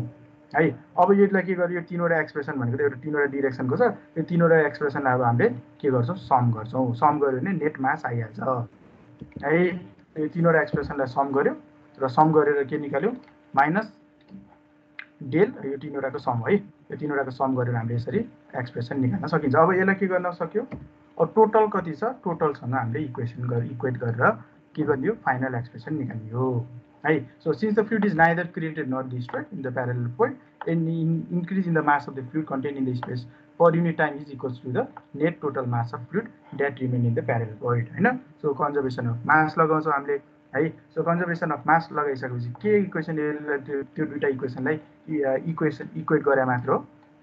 Speaker 1: है। अब यसलाई के गर्यो? यो तिनवटा एक्सप्रेसन भनेको त एउटा तिनवटा डिरेक्सनको छ। यो तिनवटा एक्सप्रेसन अब हामीले के गर्छौँ? सम गर्छौँ। सम गऱ्यो भने नेट मास आइहाल्छ। है यो तिनवटा एक्सप्रेसनलाई सम गऱ्यो र सम गरेर के निकाल्यो? माइनस डेल यो तिनवटाको सम है। यो तिनवटाको सम गरेर हामीले यसरी एक्सप्रेसन निकाल्न सकिन्छ। अब यसलाई के गर्न सक्यो? अब टोटल कति छ? टोटलसँग हामीले इक्वेसन गरेर इक्वेट गरेर के गर्ने हो फाइनल एक्सप्रेसन निकाल्ने हो है so since the fluid is neither created not destroyed in the parallel point and increase in the mass of the fluid content in the space per unit time is equals to the net total mass of fluid that remain in the parallel point होइन सो कन्जर्भेसन अफ मास लगाउँछौँ हामीले है सो कन्जर्भेसन अफ मास लगाइसकेपछि के इक्वेसन त्यो त्यो दुइटा इक्वेसनलाई इक्वेसन इक्वेट गरे मात्र हो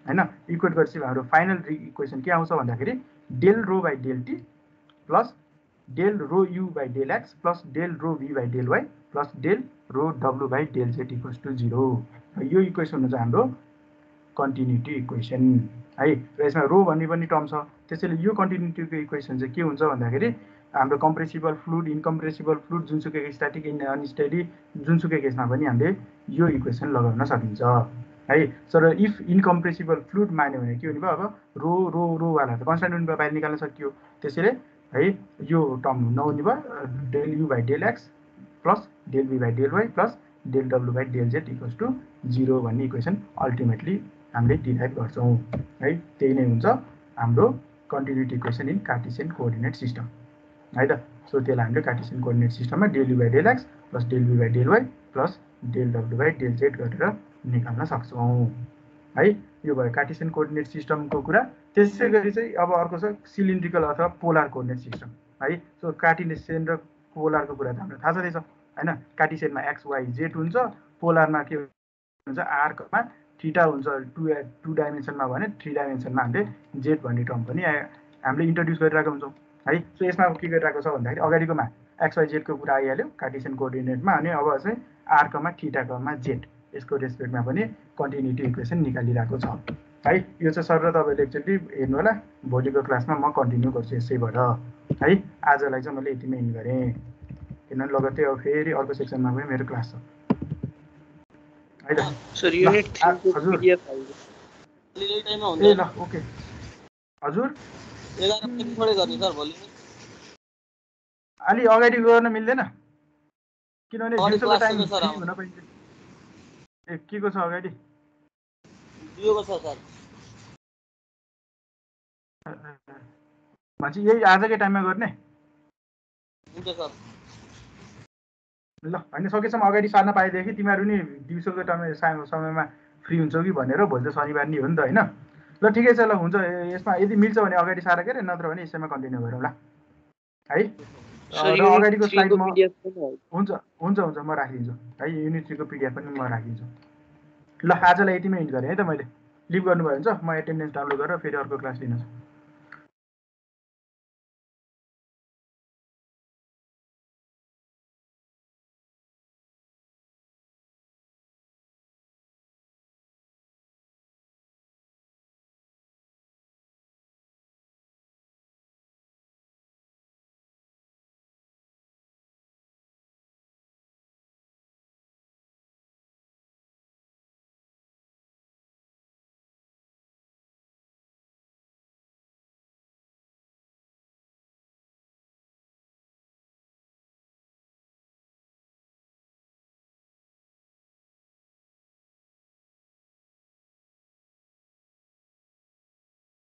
Speaker 1: होइन इक्वेट गरेपछि हाम्रो फाइनल इक्वेसन के आउँछ भन्दाखेरि del rho by del T plus del rho U by del X plus del rho V by del Y plus del rho W by del Z equals to zero यो इक्वेसन हुन्छ हाम्रो कन्टिन्युटी इक्वेसन है? र यसमा रो भन्ने पनि टर्म छ। त्यसैले यो कन्टिन्युटीको इक्वेसन चाहिँ के हुन्छ भन्दाखेरि हाम्रो कम्प्रेसिबल फ्लुड इनकम्प्रेसिबल फ्लुड जुनसुकै स्ट्याटिक इन अनस्टडी जुनसुकै केसमा पनि हामीले यो इक्वेसन लगाउन सकिन्छ है? तर इफ इनकम्प्रेसिबल फ्लुड मान्यो भने के हुने भयो अब? रो रो रोवाला त कन्सटेन्ट युनिट बाहिर निकाल्न सकियो। त्यसैले है यो टर्म नहुने भयो del U by del X plus del B by del Y plus del W by del Z equals to zero भन्ने इक्वेसन अल्टिमेटली हामीले डिराइभ गर्छौँ है त्यही नै हुन्छ हाम्रो continuity equation in Cartesian coordinate system है त? सो त्यसलाई हामीले कार्टिसियन कोअर्डिनेट सिस्टममा del U by del X plus del B by del Y plus del W by del Z गरेर निकाल्न सक्छौँ है? यो भयो कार्टिसियन कोअर्डिनेट सिस्टमको कुरा। त्यसै गरी चाहिँ अब अर्को छ सिलिन्ड्रिकल अथवा पोलार कोअर्डिनेट सिस्टम है? सो कार्टिसियन र पोलारको कुरा त हामीलाई थाहा छँदैछ होइन? कार्टिसियनमा एक्स वाइ जेड हुन्छ पोलारमा के हुन्छ? आर्कमा थ्रिटा हुन्छ टु टु डाइमेन्सनमा भने थ्री डाइमेन्सनमा हामीले जेड भन्ने टर्म पनि हामीले इन्ट्रोड्युस गरिरहेको हुन्छौँ। है सो यसमा के गरिरहेको छ भन्दाखेरि अगाडिकोमा एक्स वाइ जेडको कुरा आइहाल्यो कार्टिसियन कोअर्डिनेटमा अनि अब चाहिँ आर्कमा थिटाकोमा जेड यसको रेस्पेक्टमा पनि कन्टिन्युटी इक्वेसन निकालिरहेको छ। है यो चाहिँ सर र तपाईँले एकचोटि हेर्नु होला भोलिको क्लासमा म कन्टिन्यू गर्छु यसैबाट है। आजलाई चाहिँ मैले यतिमै इन्ड गरेँ। किनभने लगत्तै अब फेरि अर्को सेक्सनमा पनि मेरो क्लास छ। है ए ल ओके। हजुर। अलि अगाडि गर्न मिल्दैन। किनभने ए के को छ अगाडि?
Speaker 5: दुईको छ सर
Speaker 1: भनेपछि यही आजकै टाइममा गर्ने?
Speaker 5: हुन्छ सर।
Speaker 1: ल होइन सकेसम्म अगाडि सार्न पाएदेखि तिमीहरू नि दिउँसोको टाइम सा- समयमा फ्री हुन्छौ कि भनेर भोलि त शनिबार नि हो नि त होइन? ल ठिकै छ ल हुन्छ यसमा यदि मिल्छ भने अगाडि सार के अरे नत्र भने यसैमा कन्टिन्यू गरौँ ल। है? र अगाडिको
Speaker 2: हाल्नु।
Speaker 1: हुन्छ हुन्छ हुन्छ म राखिदिन्छु। है युनिट थ्रीको पिडिएफ पनि म राखिदिन्छु। ल आजलाई यतिमै इन्ड गरेँ है त मैले। लिभ गर्नुभयो भने चाहिँ म एटेन्डेन्स डाउनलोड गरेर फेरि अर्को क्लास लिनुहोस्